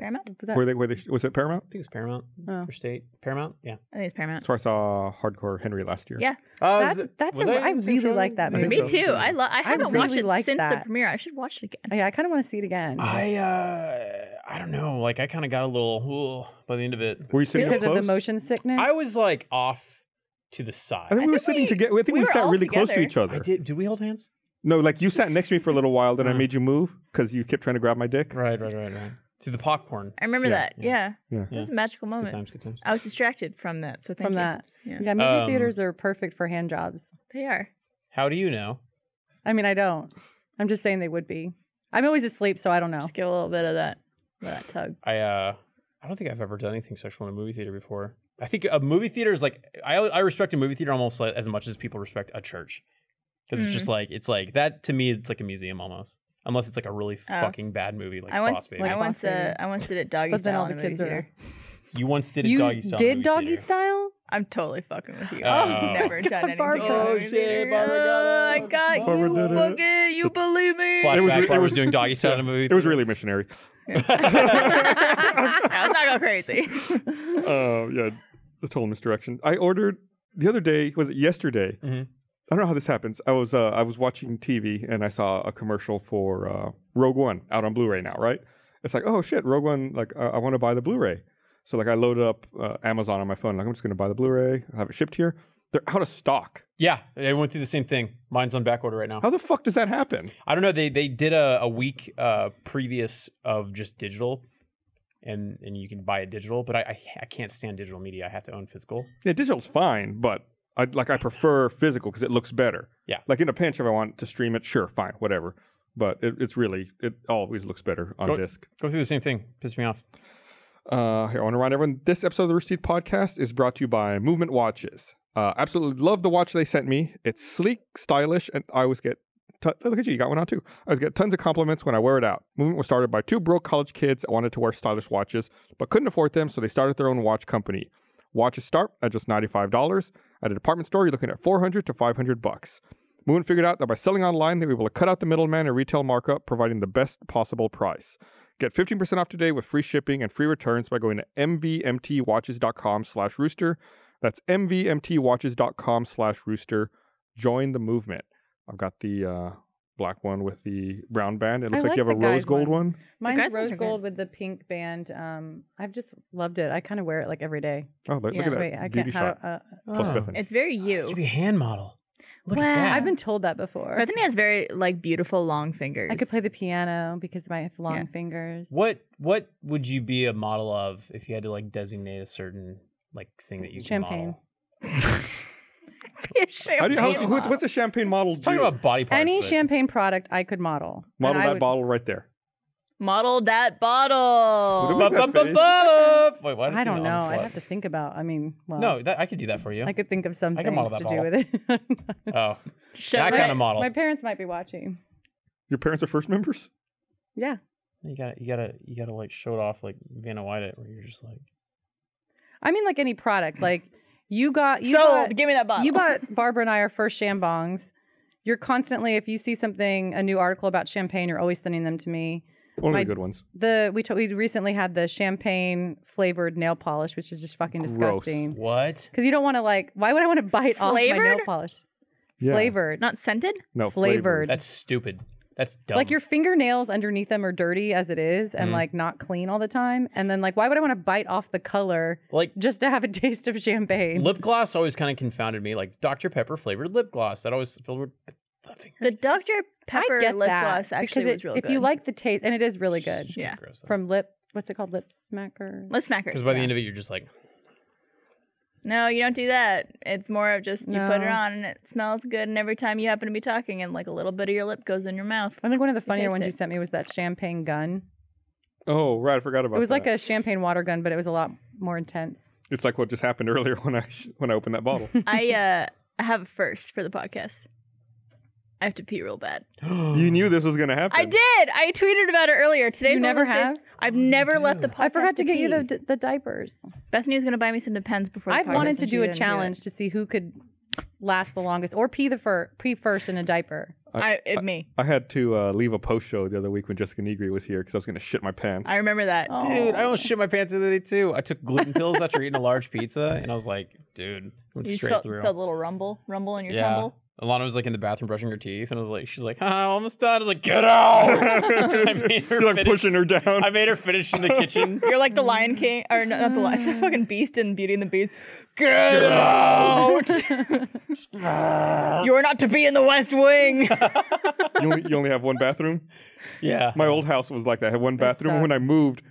Paramount? Was that? Were they were they was it Paramount? I think it's Paramount Oh. or State. Paramount, yeah. I think it's Paramount. That's where I saw Hardcore Henry last year. Yeah. That's- that's a- I really like that I think Me so. too. I love. I haven't watched really it like since the premiere. I should watch it again. yeah, I kind of want to see it again I uh I don't know. Like I kind of got a little "Ugh," by the end of it. Were you sitting because close? of the motion sickness. I was like off to the side. I think I we were think sitting we- together. I think we we, were sat all really close to together. each other. I did. Did we hold hands? No, like you sat next to me for a little while, then I Uh. made you move because you kept trying to grab my dick. Right, right, right, right. To the popcorn. I remember Yeah, that. yeah. Yeah. Yeah. That was a magical It's Good moment. times, good times. I was distracted from that. So thank from you. that. Yeah. Yeah, movie Um, theaters are perfect for hand jobs. They are. How do you know? I mean, I don't. I'm just saying they would be. I'm always asleep, so I don't know. Just get a little bit of that, that tug. I uh I don't think I've ever done anything sexual in a movie theater before. I think a movie theater is like I I respect a movie theater almost like, as much as people respect a church. Because it's just Mm. like it's like that to me it's like a museum almost. Unless it's like a really Oh. fucking bad movie like I Boss once, Baby. I Boss once, uh, Baby. I once did it doggy But then style all in the a movie kids are. theater. you once did a You doggy style. did movie doggy theater. style? I'm totally fucking with you. Oh. I've never done anything. Barbara. in a Oh, movie shit, theater. Barbara got Oh, I got Barbara you. did it. Fucking, you believe me? Flashback It was re- it was- doing doggy style in a movie. It was really missionary. now, let's not go crazy. Oh yeah, the total misdirection. I ordered the other day was it yesterday? Mhm. I don't know how this happens. I was uh, I was watching TV and I saw a commercial for uh, Rogue One out on Blu-ray now. Right? It's like oh shit, Rogue One. Like I, I want to buy the Blu-ray. So like I loaded up uh, Amazon on my phone. Like I'm just gonna buy the Blu-ray. Have it shipped here. They're out of stock. Yeah, I went through the same thing. Mine's on back order right now. How the fuck does that happen? I don't know. They they did a, a week uh, previous of just digital, and and you can buy it digital. But I, I I can't stand digital media. I have to own physical. Yeah, digital's fine, but I like I prefer physical because it looks better. Yeah. Like in a pinch, if I want to stream it, sure, fine, whatever. But it, it's really it always looks better on Go- disc. Go through the same thing. Piss me off. Uh, here, I want to remind everyone this episode of the Teeth Podcast is brought to you by MVMT Watches. Uh, absolutely love the watch they sent me. It's sleek, stylish, and I always get. T- look at you, you got one on too. I always get tons of compliments when I wear it out. MVMT was started by two broke college kids that wanted to wear stylish watches but couldn't afford them, so they started their own watch company. Watches start at just $95. At a department store, you're looking at 400 to 500 bucks. MVMT figured out that by selling online, they were able to cut out the middleman and retail markup, providing the best possible price. Get 15% off today with free shipping and free returns by going to mvmtwatches.com slash rooster. That's mvmtwatches.com slash rooster. Join the movement. I've got the uh, black one with the brown band. It looks like, like you have a rose gold one. one. Mine's rose are good. gold with the pink band. Um, I've just loved it. I kind of wear it like every day. Oh, look, Yeah. look at that Wait, I beauty can't. shot. How, uh, Plus Oh. Bethany. It's very you. Should you. be a hand model. Look Wow. at that. I've been told that before. Bethany has very like beautiful long fingers. I could play the piano because I have long Yeah. fingers. What what would you be a model of if you had to like designate a certain like thing that you can Champagne. model? How do you, how's, what's, what's a champagne model Let's talk do? about body parts. Any but- champagne product I could model. Model that would- bottle right there. Model that bottle. make Bup, bup, that bup, bup. Wait, why I don't know. I have to think about. I mean, well, No, that, I could do that for you. I could think of something I can things model to that do with it. oh, Show that it. kind of model. My parents might be watching. Your parents are first members? Yeah. You gotta, you gotta, you gotta like show it off like Vanna White it, where you're just like, I mean, like any product. Like you got you Sold. bought, Give me that bottle. you bought Barbara and I our first shambongs. You're constantly, if you see something, a new article about champagne, you're always sending them to me. Only My- the good ones. The we t- we recently had the champagne flavored nail polish, which is just fucking Gross. disgusting. what? Because you don't want to like. Why would I want to bite off my nail Flavored? polish? Yeah. Flavored, Not scented. No, flavored. That's stupid. That's dumb. like your fingernails underneath them are dirty as it is, and Mhm. like not clean all the time. And then like, why would I want to bite off the color like just to have a taste of champagne? lip gloss always kind of confounded me. Like Dr Pepper flavored lip gloss that always filled with finger. The Dr. Pepper I get lip that gloss actually because was it, really if good. you like the taste, and it is really good. Yeah. From lip, what's it called? Lip smacker. lip smackers. Because by the end of it, you're just like, No, you don't do that. It's more of just you put it on and it smells good, and every time you happen to be talking, and like a little bit of your lip goes in your mouth. I think one of the funnier taste ones it. you sent me was that champagne gun. Oh, right. I forgot about that. It was like that. a champagne water gun, but it was a lot more intense. It's like what just happened earlier when I when I opened that bottle. I uh I have a first for the podcast. I have to pee real bad. you knew this was gonna happen. I did. I tweeted about it earlier. Today's You never those days- have? I've never left the podcast. I forgot to get you the the diapers. Bethany was gonna buy me some Depends before. The I've podcast wanted to do a didn't challenge to see who could last the longest, or pee the fir- pee first in a diaper. I, it, me. I had to uh, leave a post show the other week when Jessica Negri was here because I was gonna shit my pants. I remember that. Oh. dude, I almost shit my pants the other day too. I took gluten pills after eating a large pizza, and I was like, dude, went you straight felt, through. felt a little rumble, rumble in your yeah. tumble. Alana was like in the bathroom brushing her teeth, and I was like, she's like, I'm almost done. I was like, get out! I made her You're like finish- pushing her down. I made her finish in the kitchen. You're like the Lion King, or no, not the Lion, the fucking Beast in Beauty and the Beast. Get out! you are not to be in the West Wing. you, only, you only have one bathroom. yeah. My old house was like that. I had one That bathroom. and When I sucks. moved,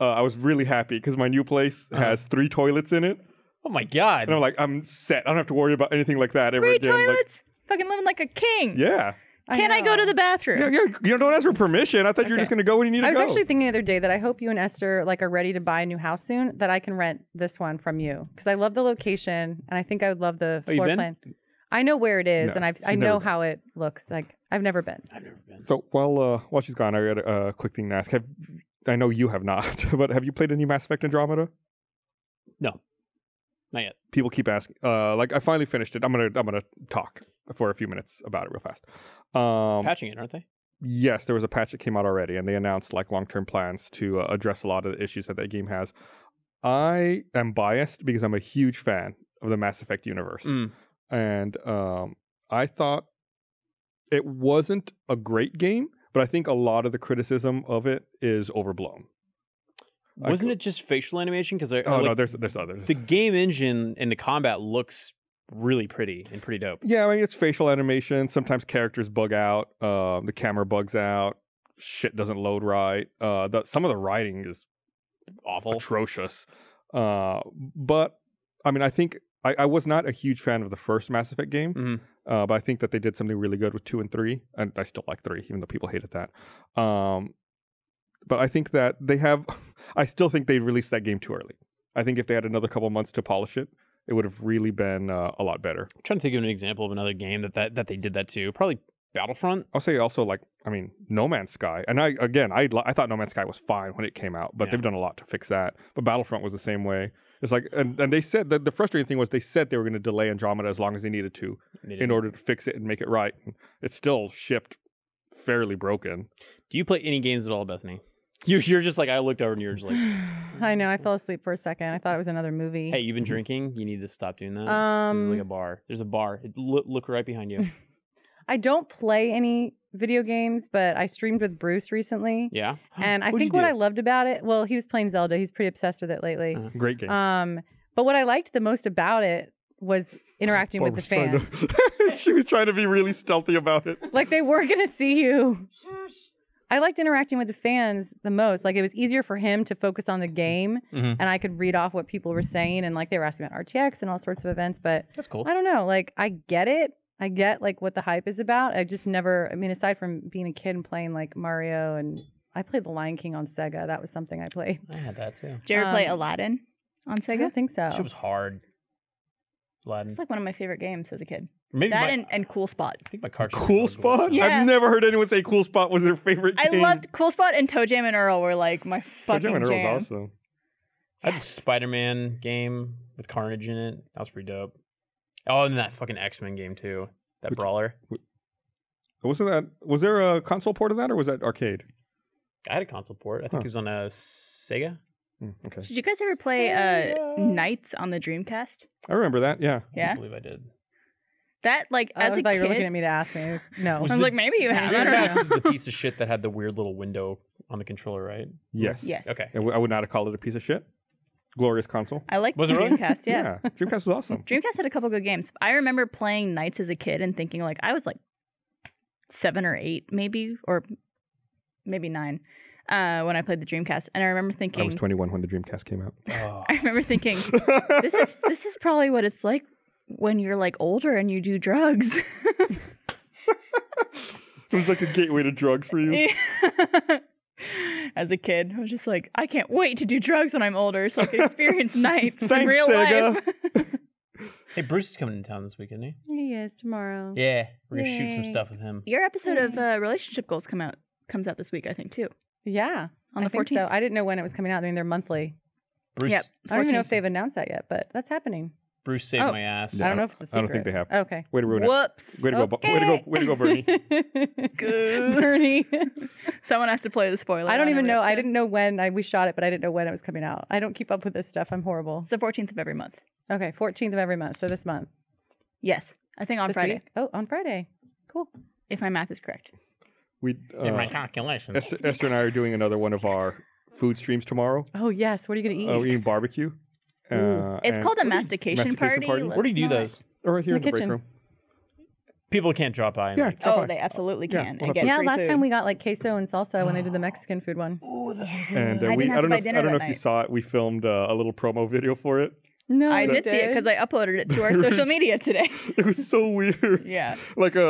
uh, I was really happy because my new place Uh-huh. has three toilets in it, oh my god. and I'm like, I'm set. I don't have to worry about anything like that ever Three again. Like, toilets. Fucking living like a king. yeah. Can I, go to the bathroom? Yeah, yeah. You don't ask for permission. I thought you were Okay. just gonna go when you need to I was go. actually thinking the other day that I hope you and Esther like are ready to buy a new house soon. That I can rent this one from you because I love the location and I think I would love the Oh, you floor been? plan. I know where it is No, and I've I she's know been. how it looks. Like I've never been. I've never been. so while uh, while she's gone, I got a uh, quick thing to ask. Have I know you have not, but have you played any Mass Effect Andromeda? No. Not yet. People keep asking. Uh, like I finally finished it. I'm gonna I'm gonna talk for a few minutes about it real fast. Um, Patching it, aren't they? yes, there was a patch that came out already, and they announced like long term plans to uh, address a lot of the issues that that game has. I am biased because I'm a huge fan of the Mass Effect universe, Mm. and um, I thought it wasn't a great game, but I think a lot of the criticism of it is overblown. Wasn't co- it just facial animation? Because I Oh like, no, there's there's others. the game engine and the combat looks really pretty and pretty dope. Yeah, I mean it's facial animation. Sometimes characters bug out. Um, the camera bugs out. Shit doesn't load right. Uh, the, some of the writing is Awful. atrocious. Uh, but I mean, I think I, I was not a huge fan of the first Mass Effect game, Mhm. uh, but I think that they did something really good with two and three, and I still like three, even though people hated that. Um, but I think that they have. I still think they released that game too early. I think if they had another couple months to polish it, it would have really been uh, a lot better. I'm trying to think of an example of another game that, that that they did that to. Probably Battlefront. I'll say also like I mean No Man's Sky, and I again I I thought No Man's Sky was fine when it came out, but Yeah. they've done a lot to fix that. But Battlefront was the same way. It's like and, and they said that the frustrating thing was they said they were going to delay Andromeda as long as they needed to They in order to fix it and make it right. It's still shipped fairly broken. Do you play any games at all, Bethany? You're, you're just like I looked over and you're just like, I know. I fell asleep for a second. I thought it was another movie. hey, you've been drinking. You need to stop doing that. this is Um, like a bar. There's a bar. It, look, look right behind you. I don't play any video games, but I streamed with Bruce recently. Yeah. And I What'd think you what do? I loved about it, well, he was playing Zelda. He's pretty obsessed with it lately. Uh-huh. Great game. Um, but what I liked the most about it was interacting with the Barbara's fans. trying to- she was trying to be really stealthy about it. like they weren't gonna see you. I liked interacting with the fans the most. Like it was easier for him to focus on the game, Mhm. and I could read off what people were saying, and like they were asking about RTX and all sorts of events. But That's cool. I don't know. Like I get it. I get like what the hype is about. I just never. I mean, aside from being a kid and playing like Mario and I played The Lion King on Sega. That was something I played. I had that too. Did you ever play Um, Aladdin on Sega? I don't think so. It was hard. Aladdin. It's like one of my favorite games as a kid. Maybe That my, and, and Cool Spot. I think my cartridge. Cool Spot. Yeah. I've never heard anyone say Cool Spot was their favorite. I game. loved Cool Spot and ToeJam and Earl were like my Toe fucking Jam and Earl was awesome. I had the Spider-Man game with Carnage in it. That was pretty dope. Oh, and that fucking X-Men game too. That Which- brawler. Wasn't that? Was there a console port of that, or was that arcade? I had a console port. I think Huh. it was on a Sega. Hmm, okay, Did you guys ever play uh, NiGHTS on the Dreamcast? I remember that. Yeah, Yeah. I believe I did. That like I as a thought you were looking kid, at me to ask me. No. I Was was the like, maybe you have. I don't Dreamcast is the piece of shit that had the weird little window on the controller, right? yes, Yes. Okay. I w- I would not have called it a piece of shit. Glorious console. I like Was it really? Dreamcast. Yeah. Dreamcast was awesome. Dreamcast had a couple good games. I remember playing NiGHTS as a kid and thinking like I was like seven or eight, maybe, or maybe nine, uh, when I played the Dreamcast. And I remember thinking I was 21 when the Dreamcast came out. Oh. I remember thinking, this is this is probably what it's like when you're like older and you do drugs. it was like a gateway to drugs for you. As a kid, I was just like, I can't wait to do drugs when I'm older, so I can experience nights in real Sega. life. Hey, Bruce is coming in town this weekend, isn't He is tomorrow. Yeah, we're gonna shoot some Yay. stuff with him. Your episode of uh, relationship goals come out comes out this week, I think, too. Yeah. On I the think 14th. So I didn't know when it was coming out. I mean, they're monthly. Bruce, Yep. I don't even know if they've announced that yet, but that's happening. Bruce saved Oh. my ass. I don't know if it's a secret. I don't think they have. Okay. Way to ruin it. Whoops. Way to go, Bo- way to go, way to go, Burnie. Good. Burnie. Someone has to play the spoiler. I don't on even every know. I episode. didn't know when I we shot it, but I didn't know when it was coming out. I don't keep up with this stuff. I'm horrible. It's the 14th of every month. Okay, 14th of every month. So this month. Yes. I think on this Friday, week? Oh, on Friday. Cool. if my math is correct. We In my uh, calculations. Esther, Esther and I are doing another one of our food streams tomorrow. Oh yes. What are you gonna eat? Uh, we're eating barbecue. Uh, It's called a mastication, mastication party. party? Where do you do Let's those? Oh, right here In in the the break kitchen. room. People can't drop by. And Yeah, like, not- drop Oh, by. they absolutely Yeah, can. we'll and get yeah, free last food. time we got like queso and salsa when they did the Mexican food one. And uh, I didn't have I to don't buy know, if, dinner I don't know that if you night. saw it. We filmed uh, a little promo video for it. No, I did see it because I uploaded it to our social media today. It was so weird. yeah. Like uh,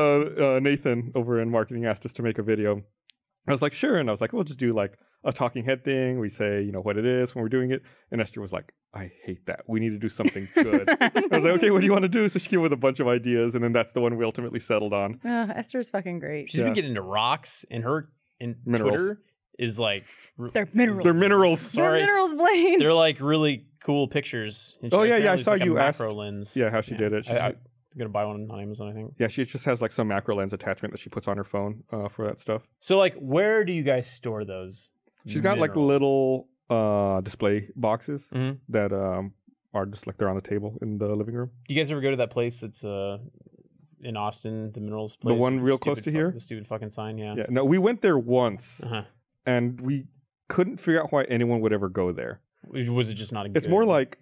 uh, Nathan over in marketing asked us to make a video. I was like, sure, and I was like, we'll just do like a talking head thing. We say, you know, what it is when we're doing it. And Esther was like, I hate that. We need to do something good. I was like, okay, what do you want to do? So she came with a bunch of ideas, and then that's the one we ultimately settled on. Oh, Esther's fucking great. she's Yeah. been getting into rocks, and her in Minerals. Twitter is like r- They're minerals. They're minerals. Sorry, Minerals Blaine. they're like really cool pictures. And Oh, yeah, yeah, I saw like a you asked- macro lens. Yeah, how she did it. She- I, am gonna buy one on Amazon, I think. Yeah, she just has like some macro lens attachment that she puts on her phone uh, for that stuff. So, like, where do you guys store those? She's got like minerals? little uh, display boxes Mhm. that um, are just like they're on a table in the living room. Do you guys ever go to that place that's uh in Austin, the minerals place? The one with real stupid close to fu- here? The stupid fucking sign, yeah. Yeah, no, we went there once Uh-huh. and we couldn't figure out why anyone would ever go there. Was it just not a It's good- more like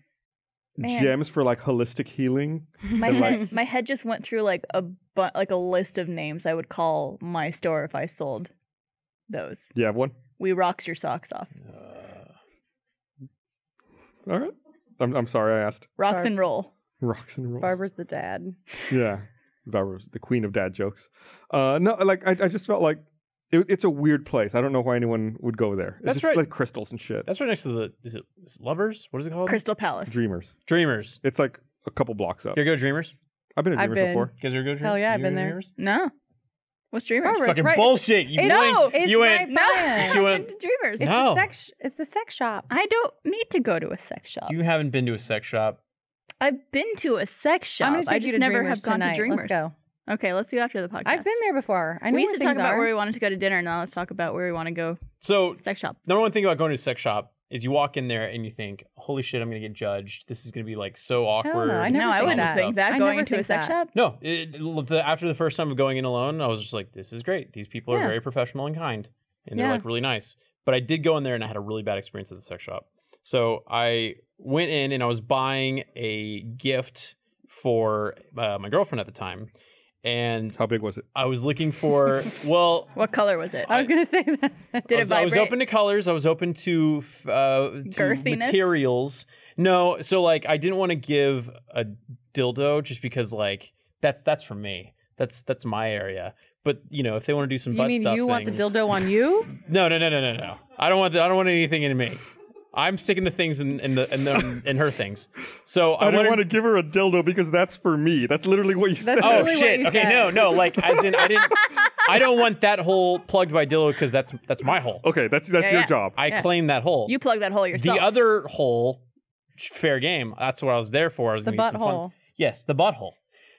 Man. gems for like holistic healing. My And, head, like- my head just went through like a bu- like a list of names I would call my store if I sold those. Do You have one? We rocks your socks off. Uh, All right. I'm, I'm sorry I asked. Rocks Barb- and roll. Rocks and roll. Barbara's the dad. Yeah. Barbara's the queen of dad jokes. Uh, no, like I, I just felt like it, it's a weird place. I don't know why anyone would go there. It's That's just right. like crystals and shit. that's right next to the is it, is it Lovers? What is it called? Crystal Palace. Dreamers. Dreamers. It's like a couple blocks up. You ever go to Dreamers? I've been to I've Dreamers been. before. You guys ever go to Dreamers? Hell yeah, I've You been there. Dreamers? No. What's Dreamers? Barbara, it's Fucking right- bullshit. You It's- went. No, it's you right went. No, by She went- to Dreamers. It's No. the sex. It's the sex shop. I don't need to go to a sex shop. You haven't been to a sex shop. I've been to a sex shop. I'm take I you just to never Dreamers have gone tonight. to Dreamers. Let's go. Okay, let's do after the podcast. I've been there before. I know we used to talk things about are. where we wanted to go to dinner. Now let's talk about where we want to go. So Sex shop. number one thing about going to a sex shop is you walk in there and you think, "Holy shit, I'm gonna get judged. This is gonna be like so awkward." I never no, I think wouldn't that. think that I going never to a think sex that. shop. No, it, it- the, after the first time of going in alone, I was just like, "This is great. These people are Yeah. very professional and kind, and they're Yeah. like really nice." But I did go in there and I had a really bad experience at the sex shop. So I went in and I was buying a gift for uh, my girlfriend at the time, and How big was it? I was looking for well. What color was it? I was gonna say that. Did I was, it I was open to colors. I was open to uh, to Girthiness? materials. No, so like I didn't want to give a dildo just because like that's that's for me. That's that's my area. But you know, if they want to do some You butt mean stuff you want the dildo on you? No, no, no, no, no, no. I don't want the, I don't want anything in me. I'm sticking to things in, in the in the in her things. So I, I, didn't want to give her a dildo because that's for me. That's literally what you That's said. Oh shit! Okay, said. no, no. Like as in, I didn't. I don't want that hole plugged by dildo because that's that's my hole. Okay, that's that's Yeah, your yeah. job. I Yeah. claim that hole. You plug that hole yourself. The other hole, fair game. That's what I was there for. I was The gonna get some fun. butthole. Yes, the butthole.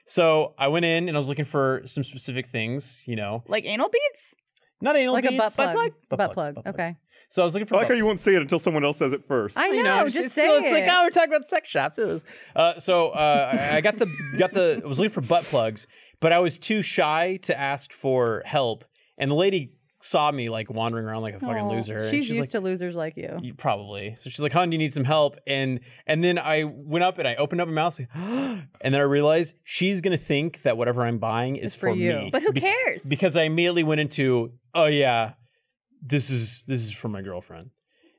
So I went in and I was looking for some specific things. You know, like anal beads? not anal Like a beads, butt plug. Butt Butt plugs, plug. butt plugs. Okay. So I was looking for. I like butt- how you won't say it until someone else says it first. I know. you know, just it's, say it's it. like oh, we're talking about sex shops. It is. Uh, so uh, I I got the got the. I was looking for butt plugs, but I was too shy to ask for help, and the lady saw me like wandering around like a fucking Aw, loser. and She's, she's used like, to losers like you. You- probably. So she's like, "Hon, do you need some help?" And and then I went up and I opened up my mouth, like, and then I realized she's gonna think that whatever I'm buying is It's for you. me. But who Be- cares? because I immediately went into, "Oh yeah, this is this is for my girlfriend,"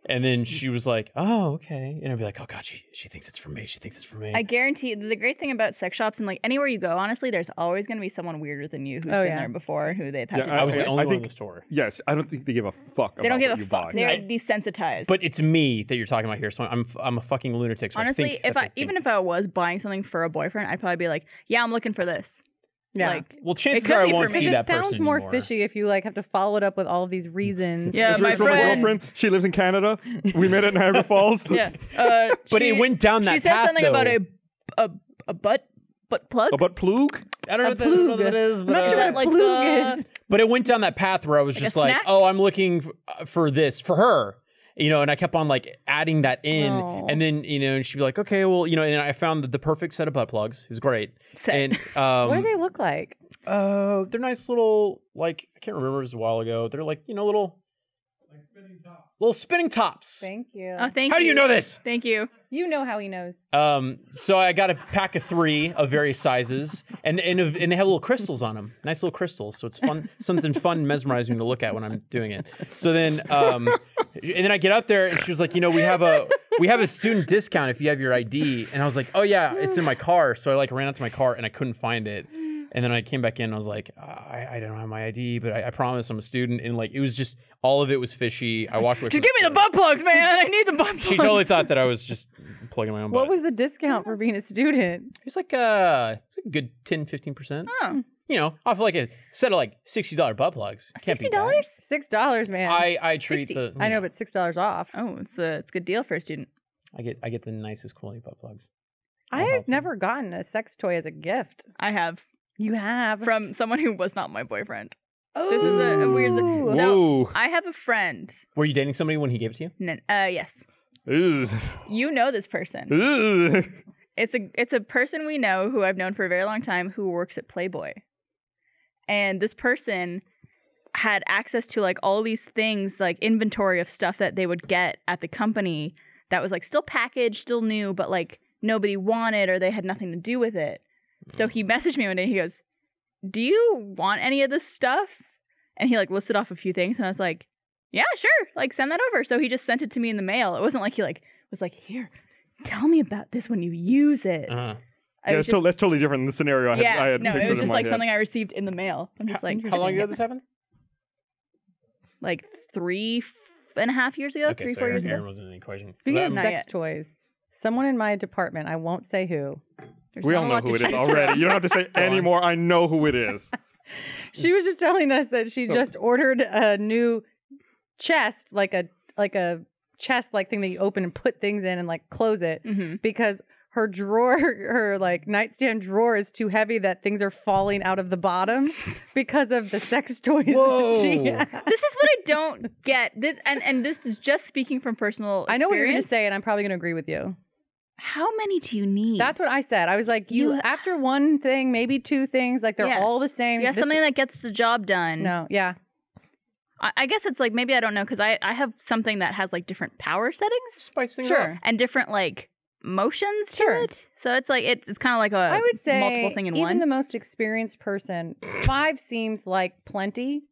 and then she was like, "Oh okay," and I'd be like, "Oh god, she she thinks it's for me. She thinks it's for me." I guarantee the great thing about sex shops and like anywhere you go, honestly, there's always going to be someone weirder than you who's Oh, been yeah. there before and who they've had Yeah, to I- I was the only I one in the store. Yes, I don't think they give a fuck They don't give what a fuck. buy. They're I- desensitized. But it's me that you're talking about here, so I'm I'm a fucking lunatic. So honestly, I think if I even if I was buying something for a boyfriend, I'd probably be like, "Yeah, I'm looking for this." Yeah. Like, well, chances could are I be for won't me. see Because that it sounds more anymore. fishy if you like have to follow it up with all of these reasons. Yeah, my from my friend. girlfriend. She lives in Canada. We met at Niagara Falls. yeah. Uh, But she- it went down that path. She said path, something about a a a butt butt plug. A butt plug? I don't know, A what that, I don't know what that plug. is, I'm but not uh, sure that what a like plug the- is. But it went down that path where I was Like just like, snack? oh, I'm looking f- for this for her, you know, and I kept on like adding that in, Oh. and then you know, and she'd be like, okay, well, you know, and I found the, the perfect set of butt plugs. It was great, Set. and um, What do they look like? uh, they're nice little like I can't remember, it was a while ago. They're like you know little. Little spinning tops. Thank you. Oh, thank How you. do you know this? Thank you. you know how he knows. Um, so I got a pack of three of various sizes, and and, of- and they have little crystals on them, nice little crystals. So it's fun, something fun, mesmerizing to look at when I'm doing it. So then, um, and then I get up there, and she was like, you know, we have a we have a student discount if you have your ID, and I was like, oh yeah, it's in my car. So I like ran out to my car, and I couldn't find it. And then I came back in and I was like, I, I don't have my ID, but I, I promise I'm a student. And like, it was just, all of it was fishy. I walked away Just from give me the store. butt plugs, man. I need the butt plugs. She totally thought that I was just plugging my own butt. What was the discount for being a student? It's like uh, it's like a good 10, 15 percent. Oh, You know, off of like a set of like sixty dollar butt plugs. Can't sixty dollars, Six dollars, man. I I treat 60. the. I know, but six dollars off. Oh, it's a it's a good deal for a student. I get I get the nicest quality butt plugs. I have never gotten a sex toy as a gift. I have You have. from someone who was not my boyfriend. This is a, a weird. So Ooh. I have a friend. Were you dating somebody when he gave it to you? No, Uh, yes. Ugh. You know this person. Ugh. It's a it's a person we know who I've known for a very long time who works at Playboy. And this person had access to like all these things like inventory of stuff that they would get at the company that was like still packaged, still new, but like nobody wanted or they had nothing to do with it. So he messaged me one day. He goes, "Do you want any of this stuff?" And he like listed off a few things, and I was like, "Yeah, sure. Like send that over." So he just sent it to me in the mail. It wasn't like he like was like, "Here, tell me about this when you use it." Uh-huh. I Yeah, was so just- that's totally different than the scenario I had. yeah, I had no, it was just like head. something I received in the mail. I'm just like, How long ago this happened? like three f- and a half years ago, okay, three, so four Aaron, years Aaron ago. wasn't in the equation. Speaking So of Not sex yet. toys, someone in my department, I won't say who, There's we all know who it is already. from. You don't have to say anymore. I know who it is. she was just telling us that she Oh. just ordered a new chest, like a like a chest like thing that you open and put things in and like close it Mhm. because her drawer, her like nightstand drawer is too heavy that things are falling out of the bottom because of the sex toys that she Whoa. has. This is what I don't get. This and and this is just speaking from personal. I know what you're going to say, and I'm probably going to agree with you. How many do you need? That's what I said. I was like, you, You- after one thing, maybe two things, like they're Yeah. all the same. yeah, This- something that gets the job done. No, yeah. I, I guess it's like maybe I don't know because I I have something that has like different power settings Spice things Sure. up. and different like motions Sure. to it. So it's like it's it's kind of like a I would say multiple thing in even one. the most experienced person, five seems like plenty.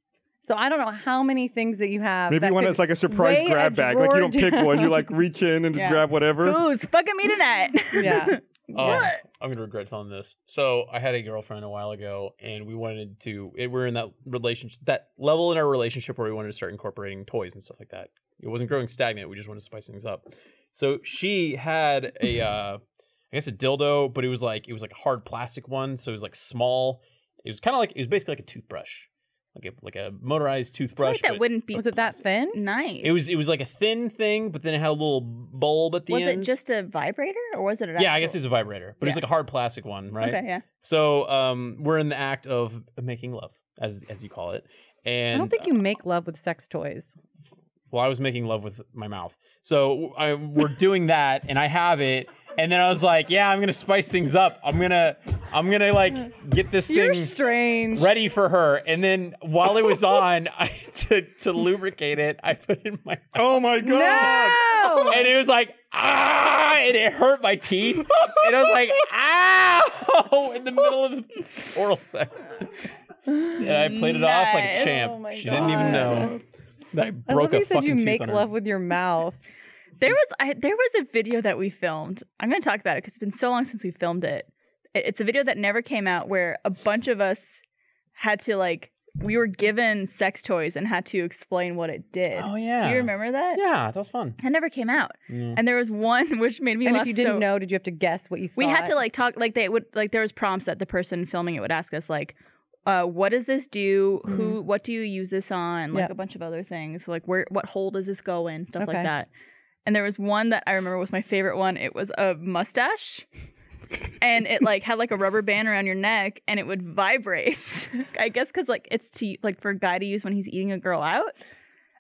So I don't know how many things that you have. Maybe that one could that's like a surprise weigh a grab bag. Like you don't drawer pick one. You like reach in and just Yeah. grab whatever. Who's fucking me tonight? Yeah. Oh, I'm gonna regret telling this. So I had a girlfriend a while ago, and we wanted to. It, we're in that relationship, that level in our relationship where we wanted to start incorporating toys and stuff like that. It wasn't growing stagnant. We just wanted to spice things up. So she had a, uh, I guess a dildo, but it was like it was like a hard plastic one, so it was like small. It was kind of like it was basically like a toothbrush, like a like a motorized I feel toothbrush. that but wouldn't be Was it that thin? nice. It was it was like a thin thing, but then it had a little bulb at the Was end. it just a vibrator or was it? An yeah, I guess actual- it was a vibrator, but it was Yeah. like a hard plastic one, right? Okay, yeah. So um, we're in the act of making love, as as you call it. And I don't think you make love with sex toys. Well, I was making love with my mouth. So I, we're doing that, and I have it, and then I was like, "Yeah, I'm gonna spice things up. I'm gonna, I'm gonna like get this You're thing strange. ready for her." And then while it was on, I to to lubricate it, I put it in my Oh my god! No! and it was like ah, and it hurt my teeth, and I was like ow in the middle of oral sex, and I played it off like a Nice. champ. Oh my she didn't even know God. that I I broke love a you said you make love with your mouth. There was I, there was a video that we filmed. I'm going to talk about it because it's been so long since we filmed it. It- It's a video that never came out where a bunch of us had to like we were given sex toys and had to explain what it did. Oh yeah. Do you remember that? Yeah, that was fun. It never came out. Yeah. And there was one which made me and laugh. if you didn't so- know, did you have to guess what you thought? we had to like talk like they would like there was prompts that the person filming it would ask us like uh, what does this do? Who? What do you use this on? Like Yep. a bunch of other things. Like where? What hole does this go in? Stuff Okay. like that. And there was one that I remember was my favorite one. It was a mustache, and it like had like a rubber band around your neck, and it would vibrate. I guess because like it's to like for a guy to use when he's eating a girl out.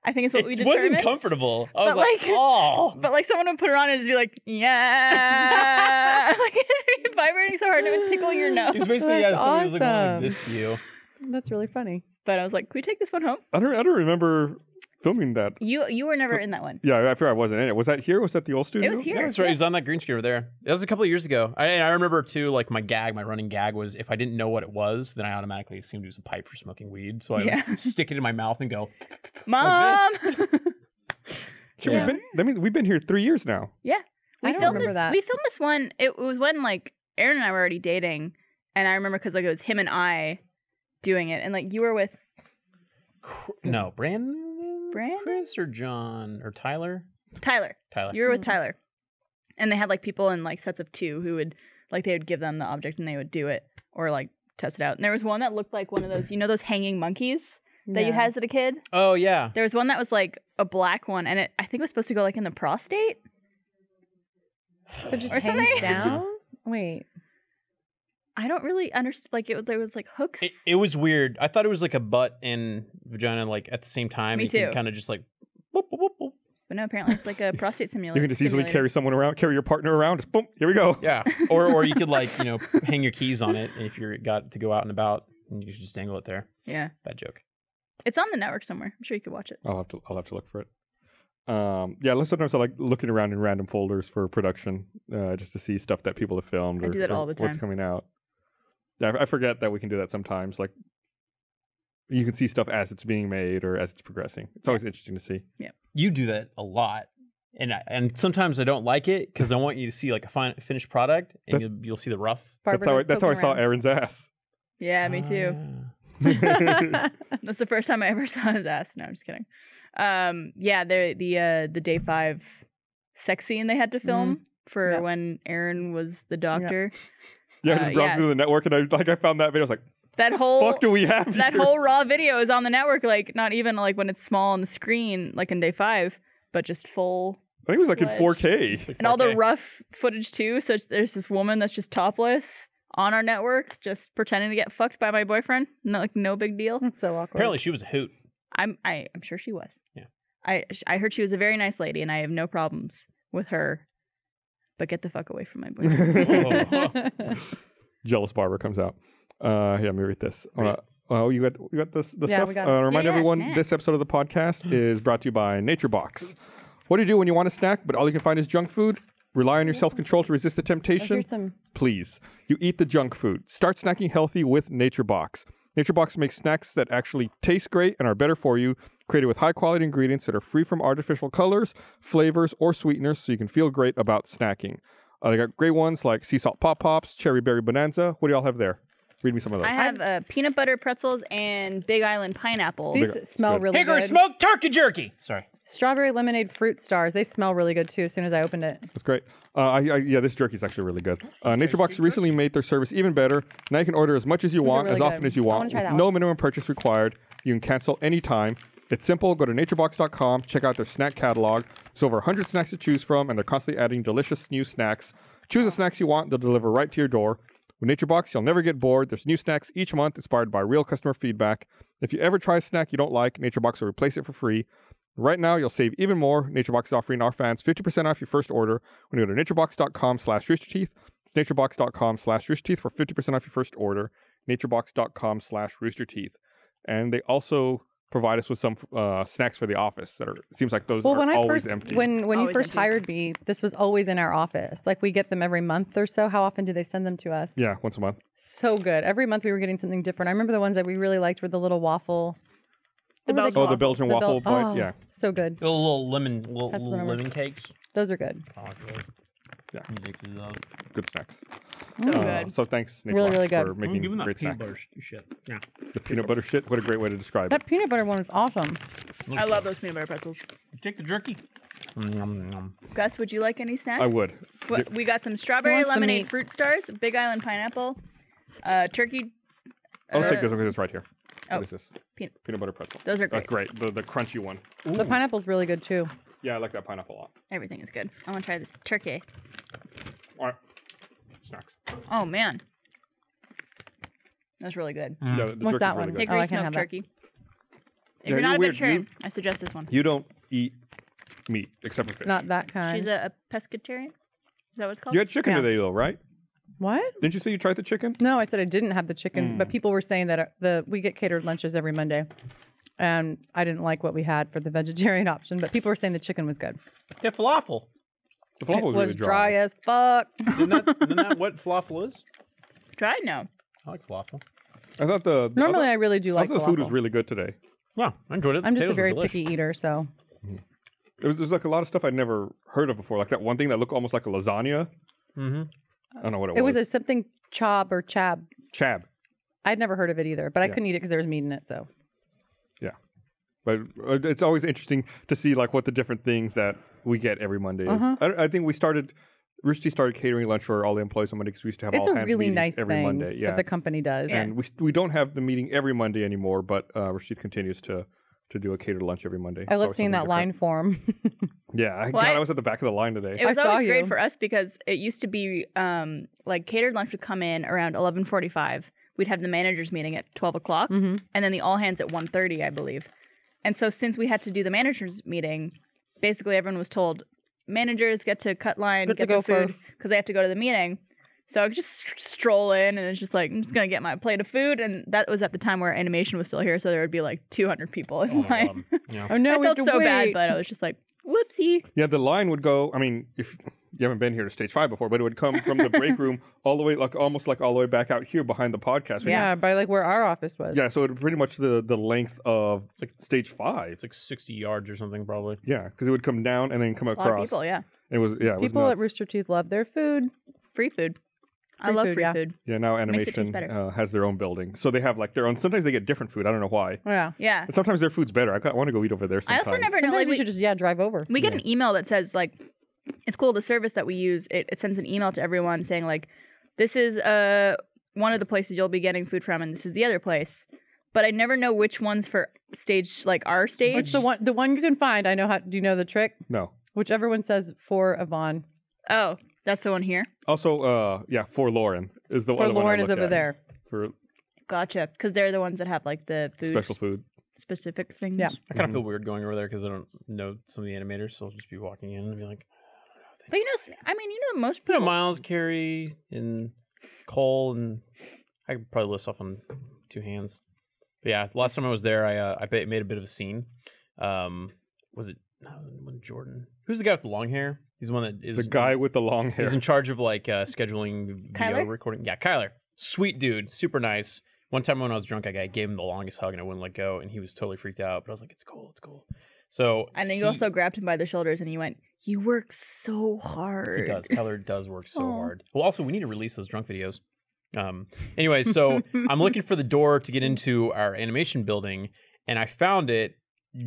I think it's what we it wasn't comfortable. I But, was like, like- oh. But like someone would put it on and just be like, yeah, like it'd be vibrating so hard it would tickle your nose. It was basically yeah, That's somebody was like, like awesome. this to you. That's really funny. But I was like, can we take this one home? I don't. I don't remember filming that. You you were never in that one. Yeah, I figured I wasn't in it. Was that here? Was that the old studio? It was here. Yeah, that's right. He was on that green screen over there. That was a couple of years ago. I, and I remember too, like my gag, my running gag was if I didn't know what it was, then I automatically assumed it was a pipe for smoking weed. So I Yeah. would stick it in my mouth and go, Mom. Shit, Yeah. we've been. That means we've been here three years now. Yeah, we I don't filmed remember this. that. We filmed this one. It was when like Aaron and I were already dating, and I remember because like it was him and I doing it, and like you were with no, Brandon, Brandon? Chris, or John, or Tyler? Tyler. Tyler. You were with Mhm. Tyler, and they had like people in like sets of two who would like they would give them the object and they would do it or like test it out. And there was one that looked like one of those, you know, those hanging monkeys that you Yeah. had as a kid. oh yeah. There was one that was like a black one, and it I think it was supposed to go like in the prostate. So it just Or hangs something. down. Wait. I don't really understand. Like it, there was like hooks. It, it was weird. I thought it was like a butt and vagina like at the same time. Me you can too. kind of just like. Boop, boop, boop, boop. but no, Apparently, it's like a prostate simulator. You can just easily carry someone around, carry your partner around. Just boom, here we go. Yeah. Or or you could like you know hang your keys on it if you're got to go out and about, and you could just dangle it there. Yeah, Bad joke. it's on the network somewhere. I'm sure you could watch it. I'll have to I'll have to look for it. Um, yeah, let's sometimes I like looking around in random folders for production, uh, just to see stuff that people have filmed. I or, do that or all the What's coming out? Yeah, I I forget that we can do that sometimes. Like, you can see stuff as it's being made or as it's progressing. It's always interesting to see. Yeah, you do that a lot, and I, and sometimes I don't like it because I want you to see like a fine, finished product, and That- you'll, you'll see the rough. that's how I, that's how I poking saw around. Aaron's ass. Yeah, me too. Ah. That's the first time I ever saw his ass. No, I'm just kidding. Um, yeah, the the uh, the day five sex scene they had to film for Yep. when Aaron was the doctor. Yeah, I Uh, just browsed yeah. through the network and I like I found that video. I was like, That whole fuck do we have that here? whole raw video is on the network. Like not even like when it's small on the screen, like in day five, but just full I think it was like in fledged. 4K. and all the rough footage too. So it's- there's this woman that's just topless on our network, just pretending to get fucked by my boyfriend. No, like no big deal. That's so awkward. Apparently, she was a hoot. I'm I, I'm sure she was. Yeah. I I heard she was a very nice lady, and I have no problems with her. But get the fuck away from my boyfriend. Jealous Barbara comes out. Uh, here, let me read this. Uh, oh, you got you got this the Yeah, stuff. we got uh, it. remind Yeah, yeah, everyone, snacks. this episode of the podcast is brought to you by NatureBox. What do you do when you want a snack, but all you can find is junk food? Rely on your self control to resist the temptation. here's some. Please, you eat the junk food. Start snacking healthy with NatureBox. NatureBox makes snacks that actually taste great and are better for you, created with high quality ingredients that are free from artificial colors, flavors, or sweeteners, so you can feel great about snacking. Uh, they got great ones like sea salt pop pops, cherry berry bonanza. What do y'all have there? Read me some of those. I have uh, peanut butter pretzels and Big Island pineapple. These Bigger. smell good. really Hickory good. smoked turkey jerky. Sorry. Strawberry lemonade fruit stars. They smell really good too. As soon as I opened it, That's great. Uh, I, I, yeah, this jerky is actually really good. Uh, NatureBox recently made their service even better. Now you can order as much as you These want, really as often good. as you I want, wanna try with that no one. minimum purchase required. You can cancel anytime. It's simple. Go to naturebox.com, check out their snack catalog. There's over 100 snacks to choose from, and they're constantly adding delicious new snacks. Choose the snacks you want, they'll deliver right to your door. With NatureBox, you'll never get bored. There's new snacks each month inspired by real customer feedback. If you ever try a snack you don't like, NatureBox will replace it for free. Right now, you'll save even more. NatureBox is offering our fans 50% off your first order when you go to naturebox.com slash roosterteeth. It's naturebox.com slash roosterteeth for 50% off your first order. naturebox.com slash roosterteeth. And they also provide us with some uh, snacks for the office that are, seems like those well, are when I always first empty. when when you first empty. hired me, this was always in our office. Like we get them every month or so. How often do they send them to us? yeah, once a month. So good. Every month we were getting something different. I remember the ones that we really liked were the little waffle. The what were they Belgian Oh, the waffle. Belgian The Bel- waffle bites. oh, Yeah. So good. Little, little lemon, little, little lemon cakes. Those are good. I like those. Yeah. Ridiculous love. Good snacks. So Uh, good. so thanks, Really, NatureBox, really good. for I'm making great snacks. shit. Yeah. The peanut butter shit. What a great way to describe it. That peanut butter one was awesome. I love those peanut butter pretzels. Take the jerky. Nom, nom. Gus, would you like any snacks? I would. What, we got some strawberry wants the lemonade meat? fruit stars, Big Island pineapple, uh, turkey. I'll take this one 'cause it's right here. Oh. What is this? Peanut- Peanut butter pretzel. Those are Uh, great. great. The the crunchy one. The pineapple's really good too. Yeah, I like that pineapple a lot. Everything is good. I want to try this turkey. All right. Snacks. Oh man, that's really good. Yeah, the What's that really one? good. Hickory Oh, I can't smoked have that. turkey. If Yeah, you're you're not a weird. vegetarian, You- I suggest this one. You don't eat meat except for fish. Not that kind. She's a, a pescatarian. Is that what it's called? you had chicken Yeah. today though, right? what? Didn't you say you tried the chicken? No, I said I didn't have the chicken, Mm. but people were saying that uh, the we get catered lunches every Monday, and I didn't like what we had for the vegetarian option. But people were saying the chicken was good. Yeah, falafel. The it falafel was really dry. as fuck. Isn't that, isn't that what falafel is? Try it now. I like falafel. I thought the Normally, I I really do like I thought the food was really good today. Yeah, I enjoyed it. I'm just a very picky eater, so It was there's like a lot of stuff I'd never heard of before, like that one thing that looked almost like a lasagna. Mm-hmm. I don't know what it, it was It was. a something chob or chab. chab, I'd never heard of it either, but I Yeah. couldn't eat it because there was meat in it. So but uh, it's always interesting to see like what the different things that we get every Monday is. Uh-huh. I, I think we started. Rooster Teeth started catering lunch for all the employees on Monday because we used to have it's all a hands really meetings nice every thing Monday. Yeah, that the company does. and we we don't have the meeting every Monday anymore, but uh, Rooster Teeth continues to to do a catered lunch every Monday. I love seeing that something line form. Yeah, I, Well, God, I- I was at the back of the line today. It was I always great for us because it used to be um, like catered lunch would come in around 11:45. We'd have the managers meeting at 12 o'clock, hmm and then the all hands at 1:30, I believe. And so since we had to do the managers meeting basically everyone was told managers get to cut line, Get to get go their food because they have to go to the meeting. So I could just st- stroll in and it's just like I'm just gonna get my plate of food, and that was at the time where animation was still here, so there would be like 200 people in Oh line. God. Yeah. Oh no, I we have felt to so bad, but I was just like, whoopsie. Yeah, the line would go. I mean, if you haven't been here to stage five before, but it would come from the break room all the way, like almost like all the way back out here behind the podcast. which yeah, by like where our office was. Yeah, so it pretty much the the length of it's like- stage five. It's like 60 yards or something, probably. Yeah, because it would come down and then come A across. lot of people, yeah. It was yeah, it was People at nuts. Rooster Teeth love their food. Free food. I Free love food, free yeah. food. Yeah, now Makes it taste animation better. uh, has their own building, so they have like their own. Sometimes they get different food. I don't know why. Yeah. Yeah. And sometimes their food's better. I, I want to go eat over there. I Sometimes. also never know. Sometimes Like we we, should just yeah drive over. we get Yeah. an email that says like, it's cool. The service that we use it, it sends an email to everyone saying like, this is uh one of the places you'll be getting food from, and this is the other place. But I never know which one's for stage like our stage. Which the one the one you can find. I know how. Do you know the trick? No. Which everyone says for Yvonne. Oh, that's the one here. Also, uh, yeah, for Lauren is the For other one I Lauren is look over at there. for Gotcha. Because they're the ones that have like the food special food. specific things. Yeah. I kind of feel weird going over there because I don't know some of the animators, so I'll just be walking in and be like, But you know, I mean, you know, most you people. know, Miles, Carey, and Cole, and I could probably list off on two hands. But yeah, last time I was there, I uh, I ba- made a bit of a scene. Um, was it no, when Jordan? Who's the guy with the long hair? He's the one that is The guy with the long hair. He's in charge of like uh, scheduling video recording. Yeah, Kyler, sweet dude, super nice. One time when I was drunk, I got- gave him the longest hug and I wouldn't let go, and he was totally freaked out. But I was like, "It's cool, it's cool." So and then you he- also grabbed him by the shoulders and you went, "You work so hard." He does. Keller does work so Aw. hard. Well, also we need to release those drunk videos. Um. Anyway, so I'm looking for the door to get into our animation building, and I found it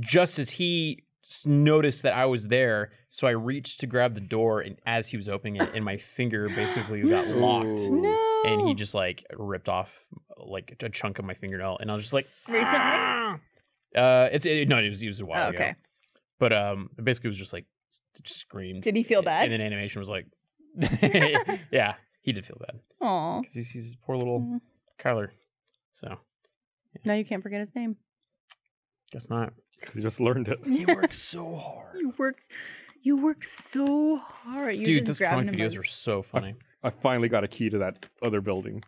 just as he noticed that I was there. So I reached to grab the door, and as he was opening it, and my finger basically got locked. No. and he just like ripped off like a chunk of my fingernail, and I was just like, Recently? "Ah!" Uh, it's it, no, it was, it was a while Oh, ago. okay. But um, it basically was just like screamed. Did he feel bad? And then animation was like, yeah, he did feel bad Aw. because he's, he's poor little Mhm. Kyler. So Now you can't forget his name. guess not. 'Cause he just learned it. He works so hard. You worked. You work so hard. You Dude, those grabbing videos are so funny. I finally got a key to that other building.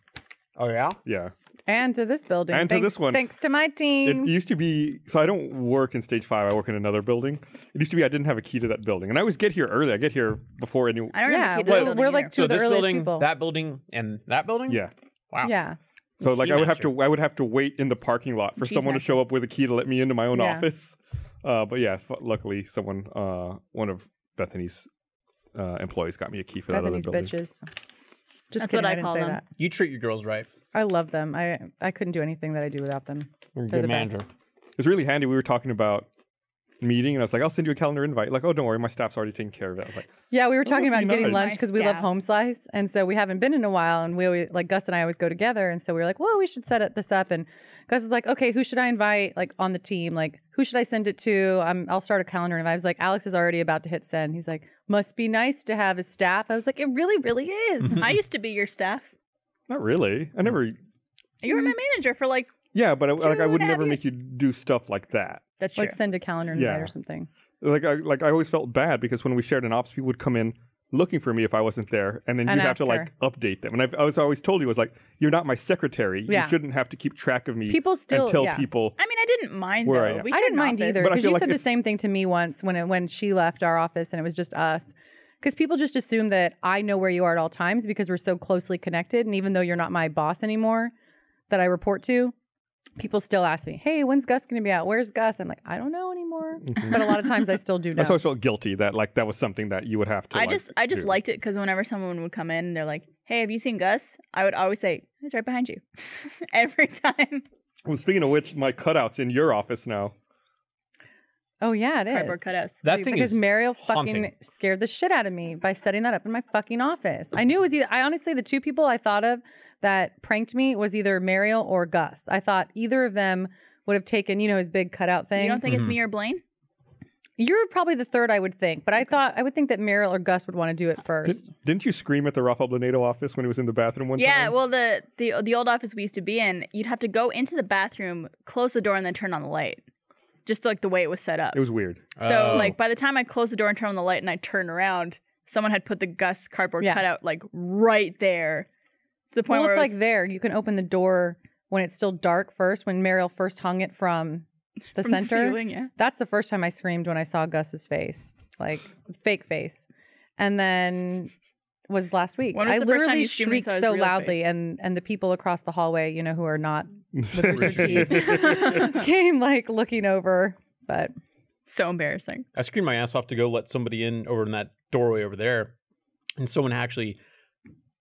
Oh yeah. Yeah. And to this building. And to this one. Thanks to my team. It used to be so I don't work in stage five. I work in another building. It used to be I didn't have a key to that building, and I always get here early. I get here before anyone. I don't Yeah, have a key to we're- the building we're like two So of the this building, people. that building, and that building. Yeah. Wow. Yeah. So like I would have to I would have to wait in the parking lot for Cheese someone to show up with a key to let me into my own Yeah. office. Uh, but yeah, f- luckily someone uh, one of Bethany's uh, employees got me a key for that other building. bitches. Just That's kidding, what I I call say them. that. You treat your girls right. I love them. I I couldn't do anything that I do without them. You're a They're good the best. It's really handy. We were talking about meeting, and I was like, "I'll send you a calendar invite." Like, "Oh, don't worry, my staff's already taking care of it." I was like, Yeah, we were talking must about be getting nice. lunch because we love Staff. home slice, and so we haven't been in a while. And we always, like Gus and I always go together, and so we were like, "Well, we should set it- this up." And Gus was like, "Okay, who should I invite? Like on the team? Like who should I send it to? I'm, I'll start a calendar." And I was like, "Alex is already about to hit send." He's like, "Must be nice to have a staff." I was like, "It really, really is." I used to be your staff. "Not really. I mm. never." You were my mm. manager for like. Yeah, but I, like I would and a half never make years. you do stuff like that. That's true. like send a calendar invite Yeah. or something. Like I like I always felt bad because when we shared an office, people would come in looking for me if I wasn't there, and then And you'd have to ask like update them. And I've, I was always told you was like, "You're not my secretary. Yeah. You shouldn't have to keep track of me People still and tell yeah. people." I mean, I didn't mind Where I though. am. We I shared didn't an mind office. either But I because feel you like said the it's- same thing to me once when it, when she left our office and it was just us. Because people just assume that I know where you are at all times because we're so closely connected, and even though you're not my boss anymore, that I report to, people still ask me, "Hey, when's Gus going to be out? Where's Gus?" I'm like, I don't know anymore. Mm-hmm. But a lot of times I still do know. I always felt guilty that like that was something that you would have to. I like, just I just do. liked it because whenever someone would come in and they're like, "Hey, have you seen Gus?" I would always say, "He's right behind you," every time. Well, speaking of which, my cutouts in your office now. Oh yeah, it is. Cardboard cutouts. That thing because is Mariel fucking haunting. scared the shit out of me by setting that up in my fucking office. I knew it was either. I honestly, the two people I thought of that pranked me was either Mariel or Gus. I thought either of them would have taken, you know, his big cutout thing. You don't think it's me mm-hmm. or Blaine? You're probably the third, I would think, but I thought I would think that Mariel or Gus would want to do it Did, first. didn't you scream at the Ralph Ablanedo office when he was in the bathroom one day? Yeah. time? Well, the the the old office we used to be in, you'd have to go into the bathroom, close the door, and then turn on the light. Just like the way it was set up. It was weird. So Oh. like by the time I closed the door and turned on the light and I turned around, someone had put the Gus cardboard Yeah. cutout like right there. To the point Well, where it's it like there. You can open the door when it's still dark first. When Mariel first hung it from the from the center, ceiling, yeah. that's the first time I screamed when I saw Gus's face, like fake face, and then was last week. When was I the first time literally you screamed when shrieked saw his so real loudly, face? and and the people across the hallway, you know, who are not with Rooster Rooster Teeth, came like looking over. But So embarrassing. I screamed my ass off to go let somebody in over in that doorway over there, and someone actually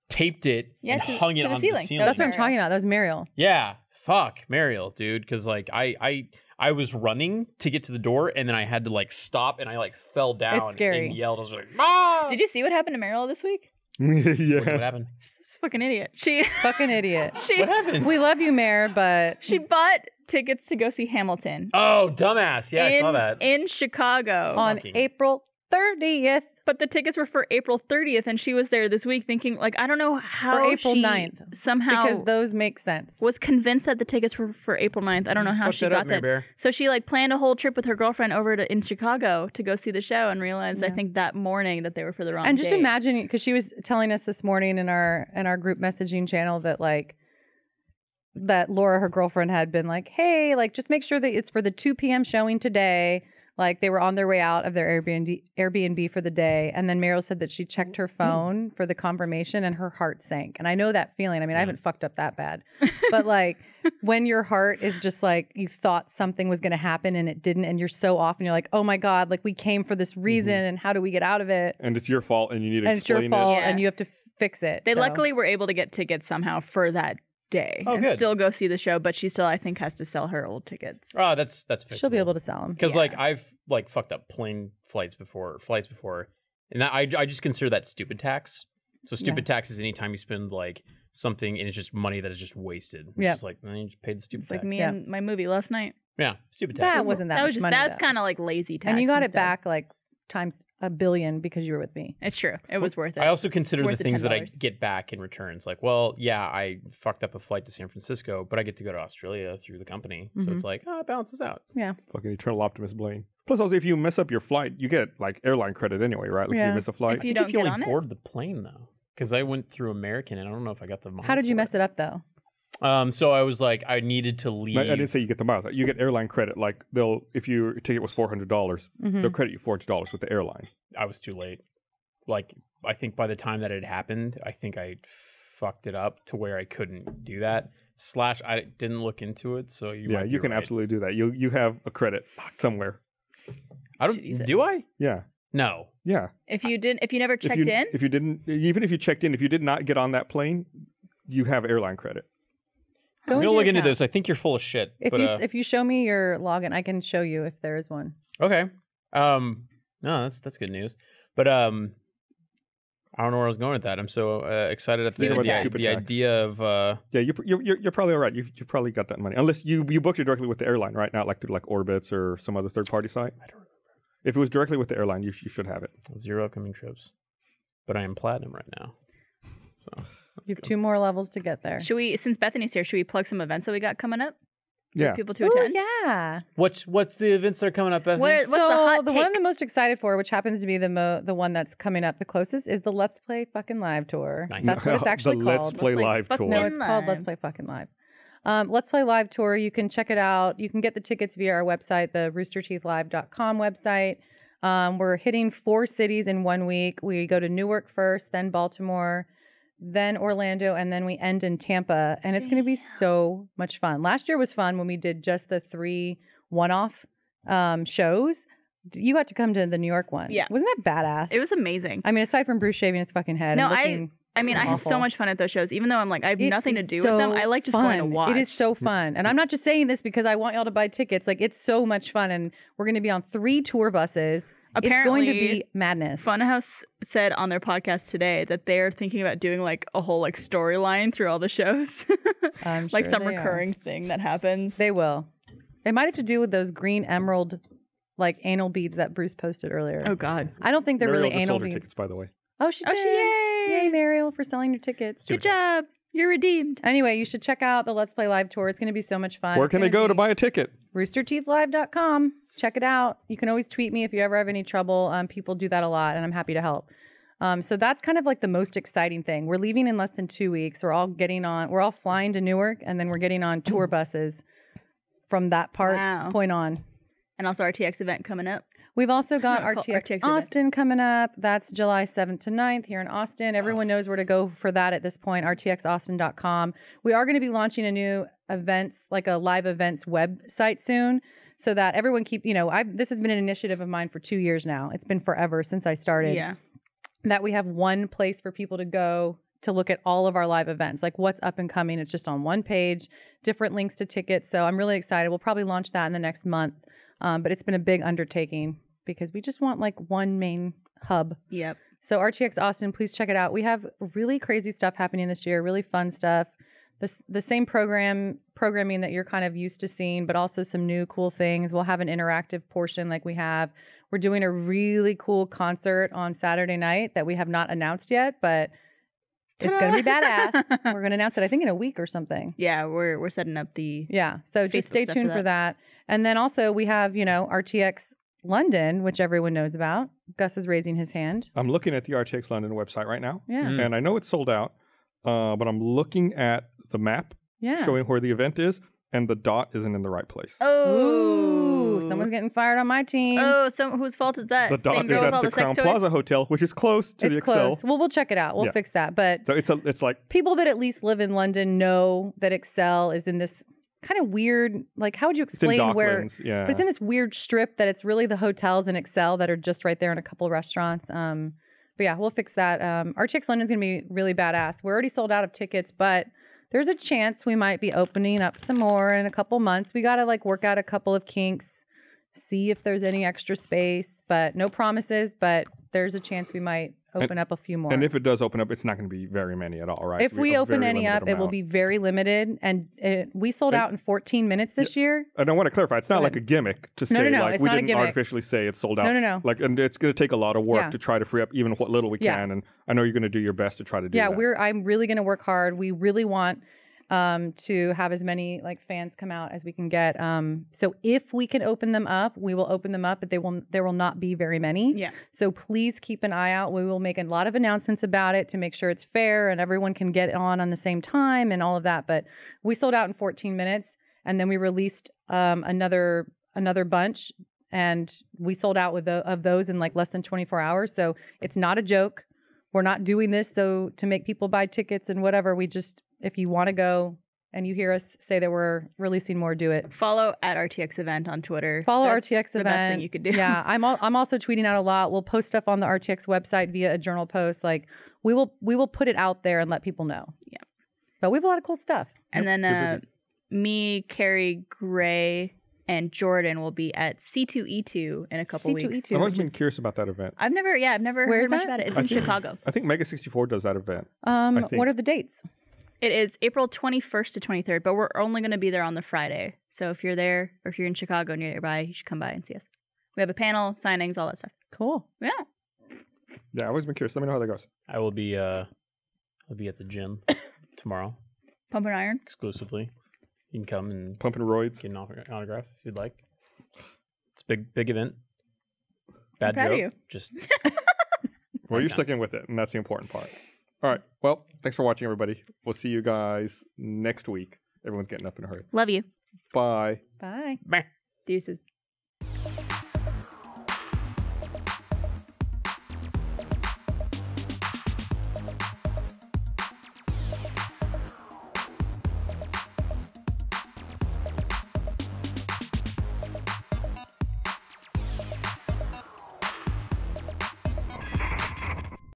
taped it Yeah, and to- hung it the on ceiling. the ceiling. That's what I'm talking about. That was Mariel. Yeah, fuck Mariel, dude. Because like I I I was running to get to the door, and then I had to like stop, and I like fell down. scary. And yelled. I was like, ah! Did you see what happened to Mariel this week? What, what happened? She's this fucking idiot. She Fucking idiot. she What happened? We love you, Mayor, but she bought tickets to go see Hamilton. oh, dumbass! Yeah, in, I saw that. in Chicago. on Fucking- April 30th but the tickets were for April 30th, and she was there this week thinking, like, I don't know how April she 9th, somehow because those make sense. was convinced that the tickets were for April 9th. I don't know how fucked she that got Mary that. Bear. So she like planned a whole trip with her girlfriend over to in Chicago to go see the show, and realized I Yeah. think that morning that they were for the wrong. and just date. imagine because she was telling us this morning in our in our group messaging channel that like that Laura, her girlfriend, had been like, "Hey, like just make sure that it's for the 2 p.m. showing today." Like they were on their way out of their Airbnb Airbnb for the day, and then Mariel said that she checked her mm-hmm. phone for the confirmation, and her heart sank. And I know that feeling. I mean, I haven't fucked up that bad, but like when your heart is just like you thought something was going to happen and it didn't, and you're so off, and you're like, "Oh my god, like we came for this mm-hmm. reason, and how do we get out of it?" And it's your fault, and you need to and it's your explain fault, Yeah. and you have to f- fix it. They So- luckily were able to get tickets somehow for that day Oh, and good. still go see the show, but she still I think has to sell her old tickets. Oh, that's that's fixable. she'll be able to sell them. because like I've like fucked up plane flights before, flights before, and that, I I just consider that stupid tax. So stupid tax is anytime you spend like something and it's just money that is just wasted. It's Yep. just like then you just paid the stupid It's like me Yeah. and my movie last night. yeah, stupid tax. That wasn't that, That, much was just money, that's kind of like lazy tax. and you got it instead. back like times a billion because you were with me. It's true. It was worth it. I also consider the Worth the things that I get back in returns. Like, well, yeah, I fucked up a flight to San Francisco, but I get to go to Australia through the company, so Mhm. it's like, oh, it balances out. Yeah. Fucking eternal optimist Blaine. Plus, also, if you mess up your flight, you get like airline credit anyway, right? Like if you miss a flight. If you I think don't if you get only on it? board the plane though, because I went through American, and I don't know if I got the. How did you mess it up though? Um, so I was like, I needed to leave. No, I didn't say you get the miles. You get airline credit. Like they'll, if your ticket was four hundred dollars, Mhm. they'll credit you four hundred dollars with the airline. I was too late. Like, I think by the time that it happened, I think I fucked it up to where I couldn't do that. Slash, I didn't look into it, so you. yeah, might you can right. absolutely do that. You you have a credit somewhere. I don't. it. Do I? Yeah, No. yeah. if you didn't, if you never If checked you, in, if you didn't, even if you checked in, if you did not get on that plane, you have airline credit. Go I'm gonna look into account. this. I think you're full of shit. If but, you uh, if you show me your login, I can show you if there is one. okay. Um. No, that's that's good news. But um, I don't know where I was going with that. I'm so uh, excited at the, Stupid the, the idea of uh. Yeah, you you're, you're you're probably all right. You you probably got that money unless you you booked it directly with the airline, right? Not like through like Orbitz or some other third party site. I don't remember. If it was directly with the airline, you, you should have it. Zero upcoming trips, but I am platinum right now. So You have two more levels to get there. should we? Since Bethany's here, should we plug some events that we got coming up? for Yeah. people to Ooh, attend. yeah. what's what's the events that are coming up? Bethany? What What's so the hot one I'm the most excited for, which happens to be the mo- the one that's coming up the closest, is the Let's Play fucking live tour. Nice. That's what it's actually the called. Let's Play Play Live fucking tour. No, it's called Let's Play Fucking Live. Um, Let's Play Live Tour. You can check it out. You can get the tickets via our website, the roosterteethlive.com website. Um, we're hitting four cities in one week. We go to Newark first, then Baltimore, then Orlando, and then we end in Tampa. And it's going to be so much fun. Last year was fun when we did just the three one off um, shows. You got to come to the New York one. Yeah. Wasn't that badass? It was amazing. I mean, aside from Bruce shaving his fucking head. No, I- I mean, I have so much fun at those shows, even though I'm like I have it nothing to do with them. I like just going to watch. It is so fun. And I'm not just saying this because I want y'all to buy tickets. Like it's so much fun. And we're gonna be on three tour buses. Apparently, it's going to be madness. Funhaus said on their podcast today that they're thinking about doing like a whole like storyline through all the shows, I'm like some they are. recurring thing that happens. They will. It might have to do with those green emerald like anal beads that Bruce posted earlier. oh God, I don't think they're Mariel really anal sold her beads. tickets, by the way. Oh, she Oh, did. she- yay! Yay, Mariel, for selling your tickets. good job. You're redeemed. Anyway, you should check out the Let's Play Live tour. It's going to be so much fun. Where can they gonna go to buy a ticket? roosterteethlive.com. Check it out. You can always tweet me if you ever have any trouble. Um, people do that a lot, and I'm happy to help. Um, so that's kind of like the most exciting thing. We're leaving in less than two weeks. We're all getting on. We're all flying to Newark, and then we're getting on tour buses from that part Wow. point on. And also RTX event coming up. We've also got RTX, RTX event. Austin coming up. That's July 7th to 9th here in Austin. Everyone knows where to go for that at this point, rtxaustin.com. We are going to be launching a new events, like a live events website soon so that everyone keep, you know, I this has been an initiative of mine for 2 years now. It's been forever since I started. Yeah. That we have one place for people to go to look at all of our live events, like what's up and coming. It's just on one page, different links to tickets. So I'm really excited. We'll probably launch that in the next month. Um, but it's been a big undertaking because we just want like one main hub. Yep. So RTX Austin, please check it out. We have really crazy stuff happening this year, really fun stuff. The, the same program programming that you're kind of used to seeing, but also some new cool things. We'll have an interactive portion like we have. We're doing a really cool concert on Saturday night that we have not announced yet, but it's going to be badass. We're going to announce it, I think, in a week or something. Yeah, we're we're setting up the Yeah. So just stay stuff for tuned for that. And then also we have, you know, RTX London, which everyone knows about. Gus is raising his hand. I'm looking at the RTX London website right now, Yeah. Mm. and I know it's sold out, uh, but I'm looking at the map Yeah. showing where the event is, and the dot isn't in the right place. Oh, Ooh, someone's getting fired on my team. Oh, some whose fault is that? the dot Same is at the the Crown toys? Plaza Hotel, which is close to it's the Excel. close. Well, we'll check it out. We'll Yeah. fix that. But So it's a, it's like people that at least live in London know that Excel is in this kind of weird, like, how would you it's in explain where? Docklands. Yeah. But it's in this weird strip that it's really the hotels in Excel that are just right there and a couple restaurants. Um, but yeah, we'll fix that. Um, RTX London's gonna be really badass. We're already sold out of tickets, but there's a chance we might be opening up some more in a couple months. We gotta like work out a couple of kinks, see if there's any extra space, but no promises. But there's a chance we might open up a few more. and if it does open up, it's not going to be very many at all, right? If we open any up, it will be very limited. And it, we sold And- out in 14 minutes this year. And I want to clarify, it's not like a gimmick to No, say no, no, like we didn't artificially say it's sold out. No, no, no. Like, and it's going to take a lot of work Yeah. to try to free up even what little we Yeah. can. And I know you're going to do your best to try to do yeah that. we're i'm really going to work hard we really want um, to have as many like fans come out as we can get um, so if we can open them up we will open them up but they will there will not be very many. Yeah. so please keep an eye out. We will make a lot of announcements about it to make sure it's fair and everyone can get on on the same time and all of that but we sold out in 14 minutes and then we released um, another another bunch and we sold out with the, of those in like less than 24 hours so it's not a joke. We're not doing this so to make people buy tickets and whatever. We just if you want to go and you hear us say that we're releasing more do it Follow at RTX event on Twitter. follow That's rtx the event best thing you could do. yeah i'm al- i'm also tweeting out a lot we'll post stuff on the rtx website via a journal post like we will we will put it out there and let people know Yeah. but we have a lot of cool stuff and then uh, me, Carrie, Gray, and Jordan will be at C2E2 in a couple C2E2. weeks. I've always been is- curious about that event. I've never, yeah, I've never Where's heard much that? about it. It's I in think- Chicago. I think Mega64 does that event. um what are the dates It is April 21st to 23rd, but we're only going to be there on the Friday. So if you're there or if you're in Chicago nearby, you should come by and see us. We have a panel, signings, all that stuff. cool Yeah. Yeah, I've always been curious. Let me know how that goes. I will be uh I'll be at the gym tomorrow Pump and iron. exclusively. You can come and Pumping roids. get an autograph autograph if you'd like. It's a big big event. Bad proud of joke. you. Just Well, you're sticking with it, and that's the important part. All right. Well, thanks for watching, everybody. We'll see you guys next week. Everyone's getting up in a hurry. Love you. Bye. bye meh. Deuces.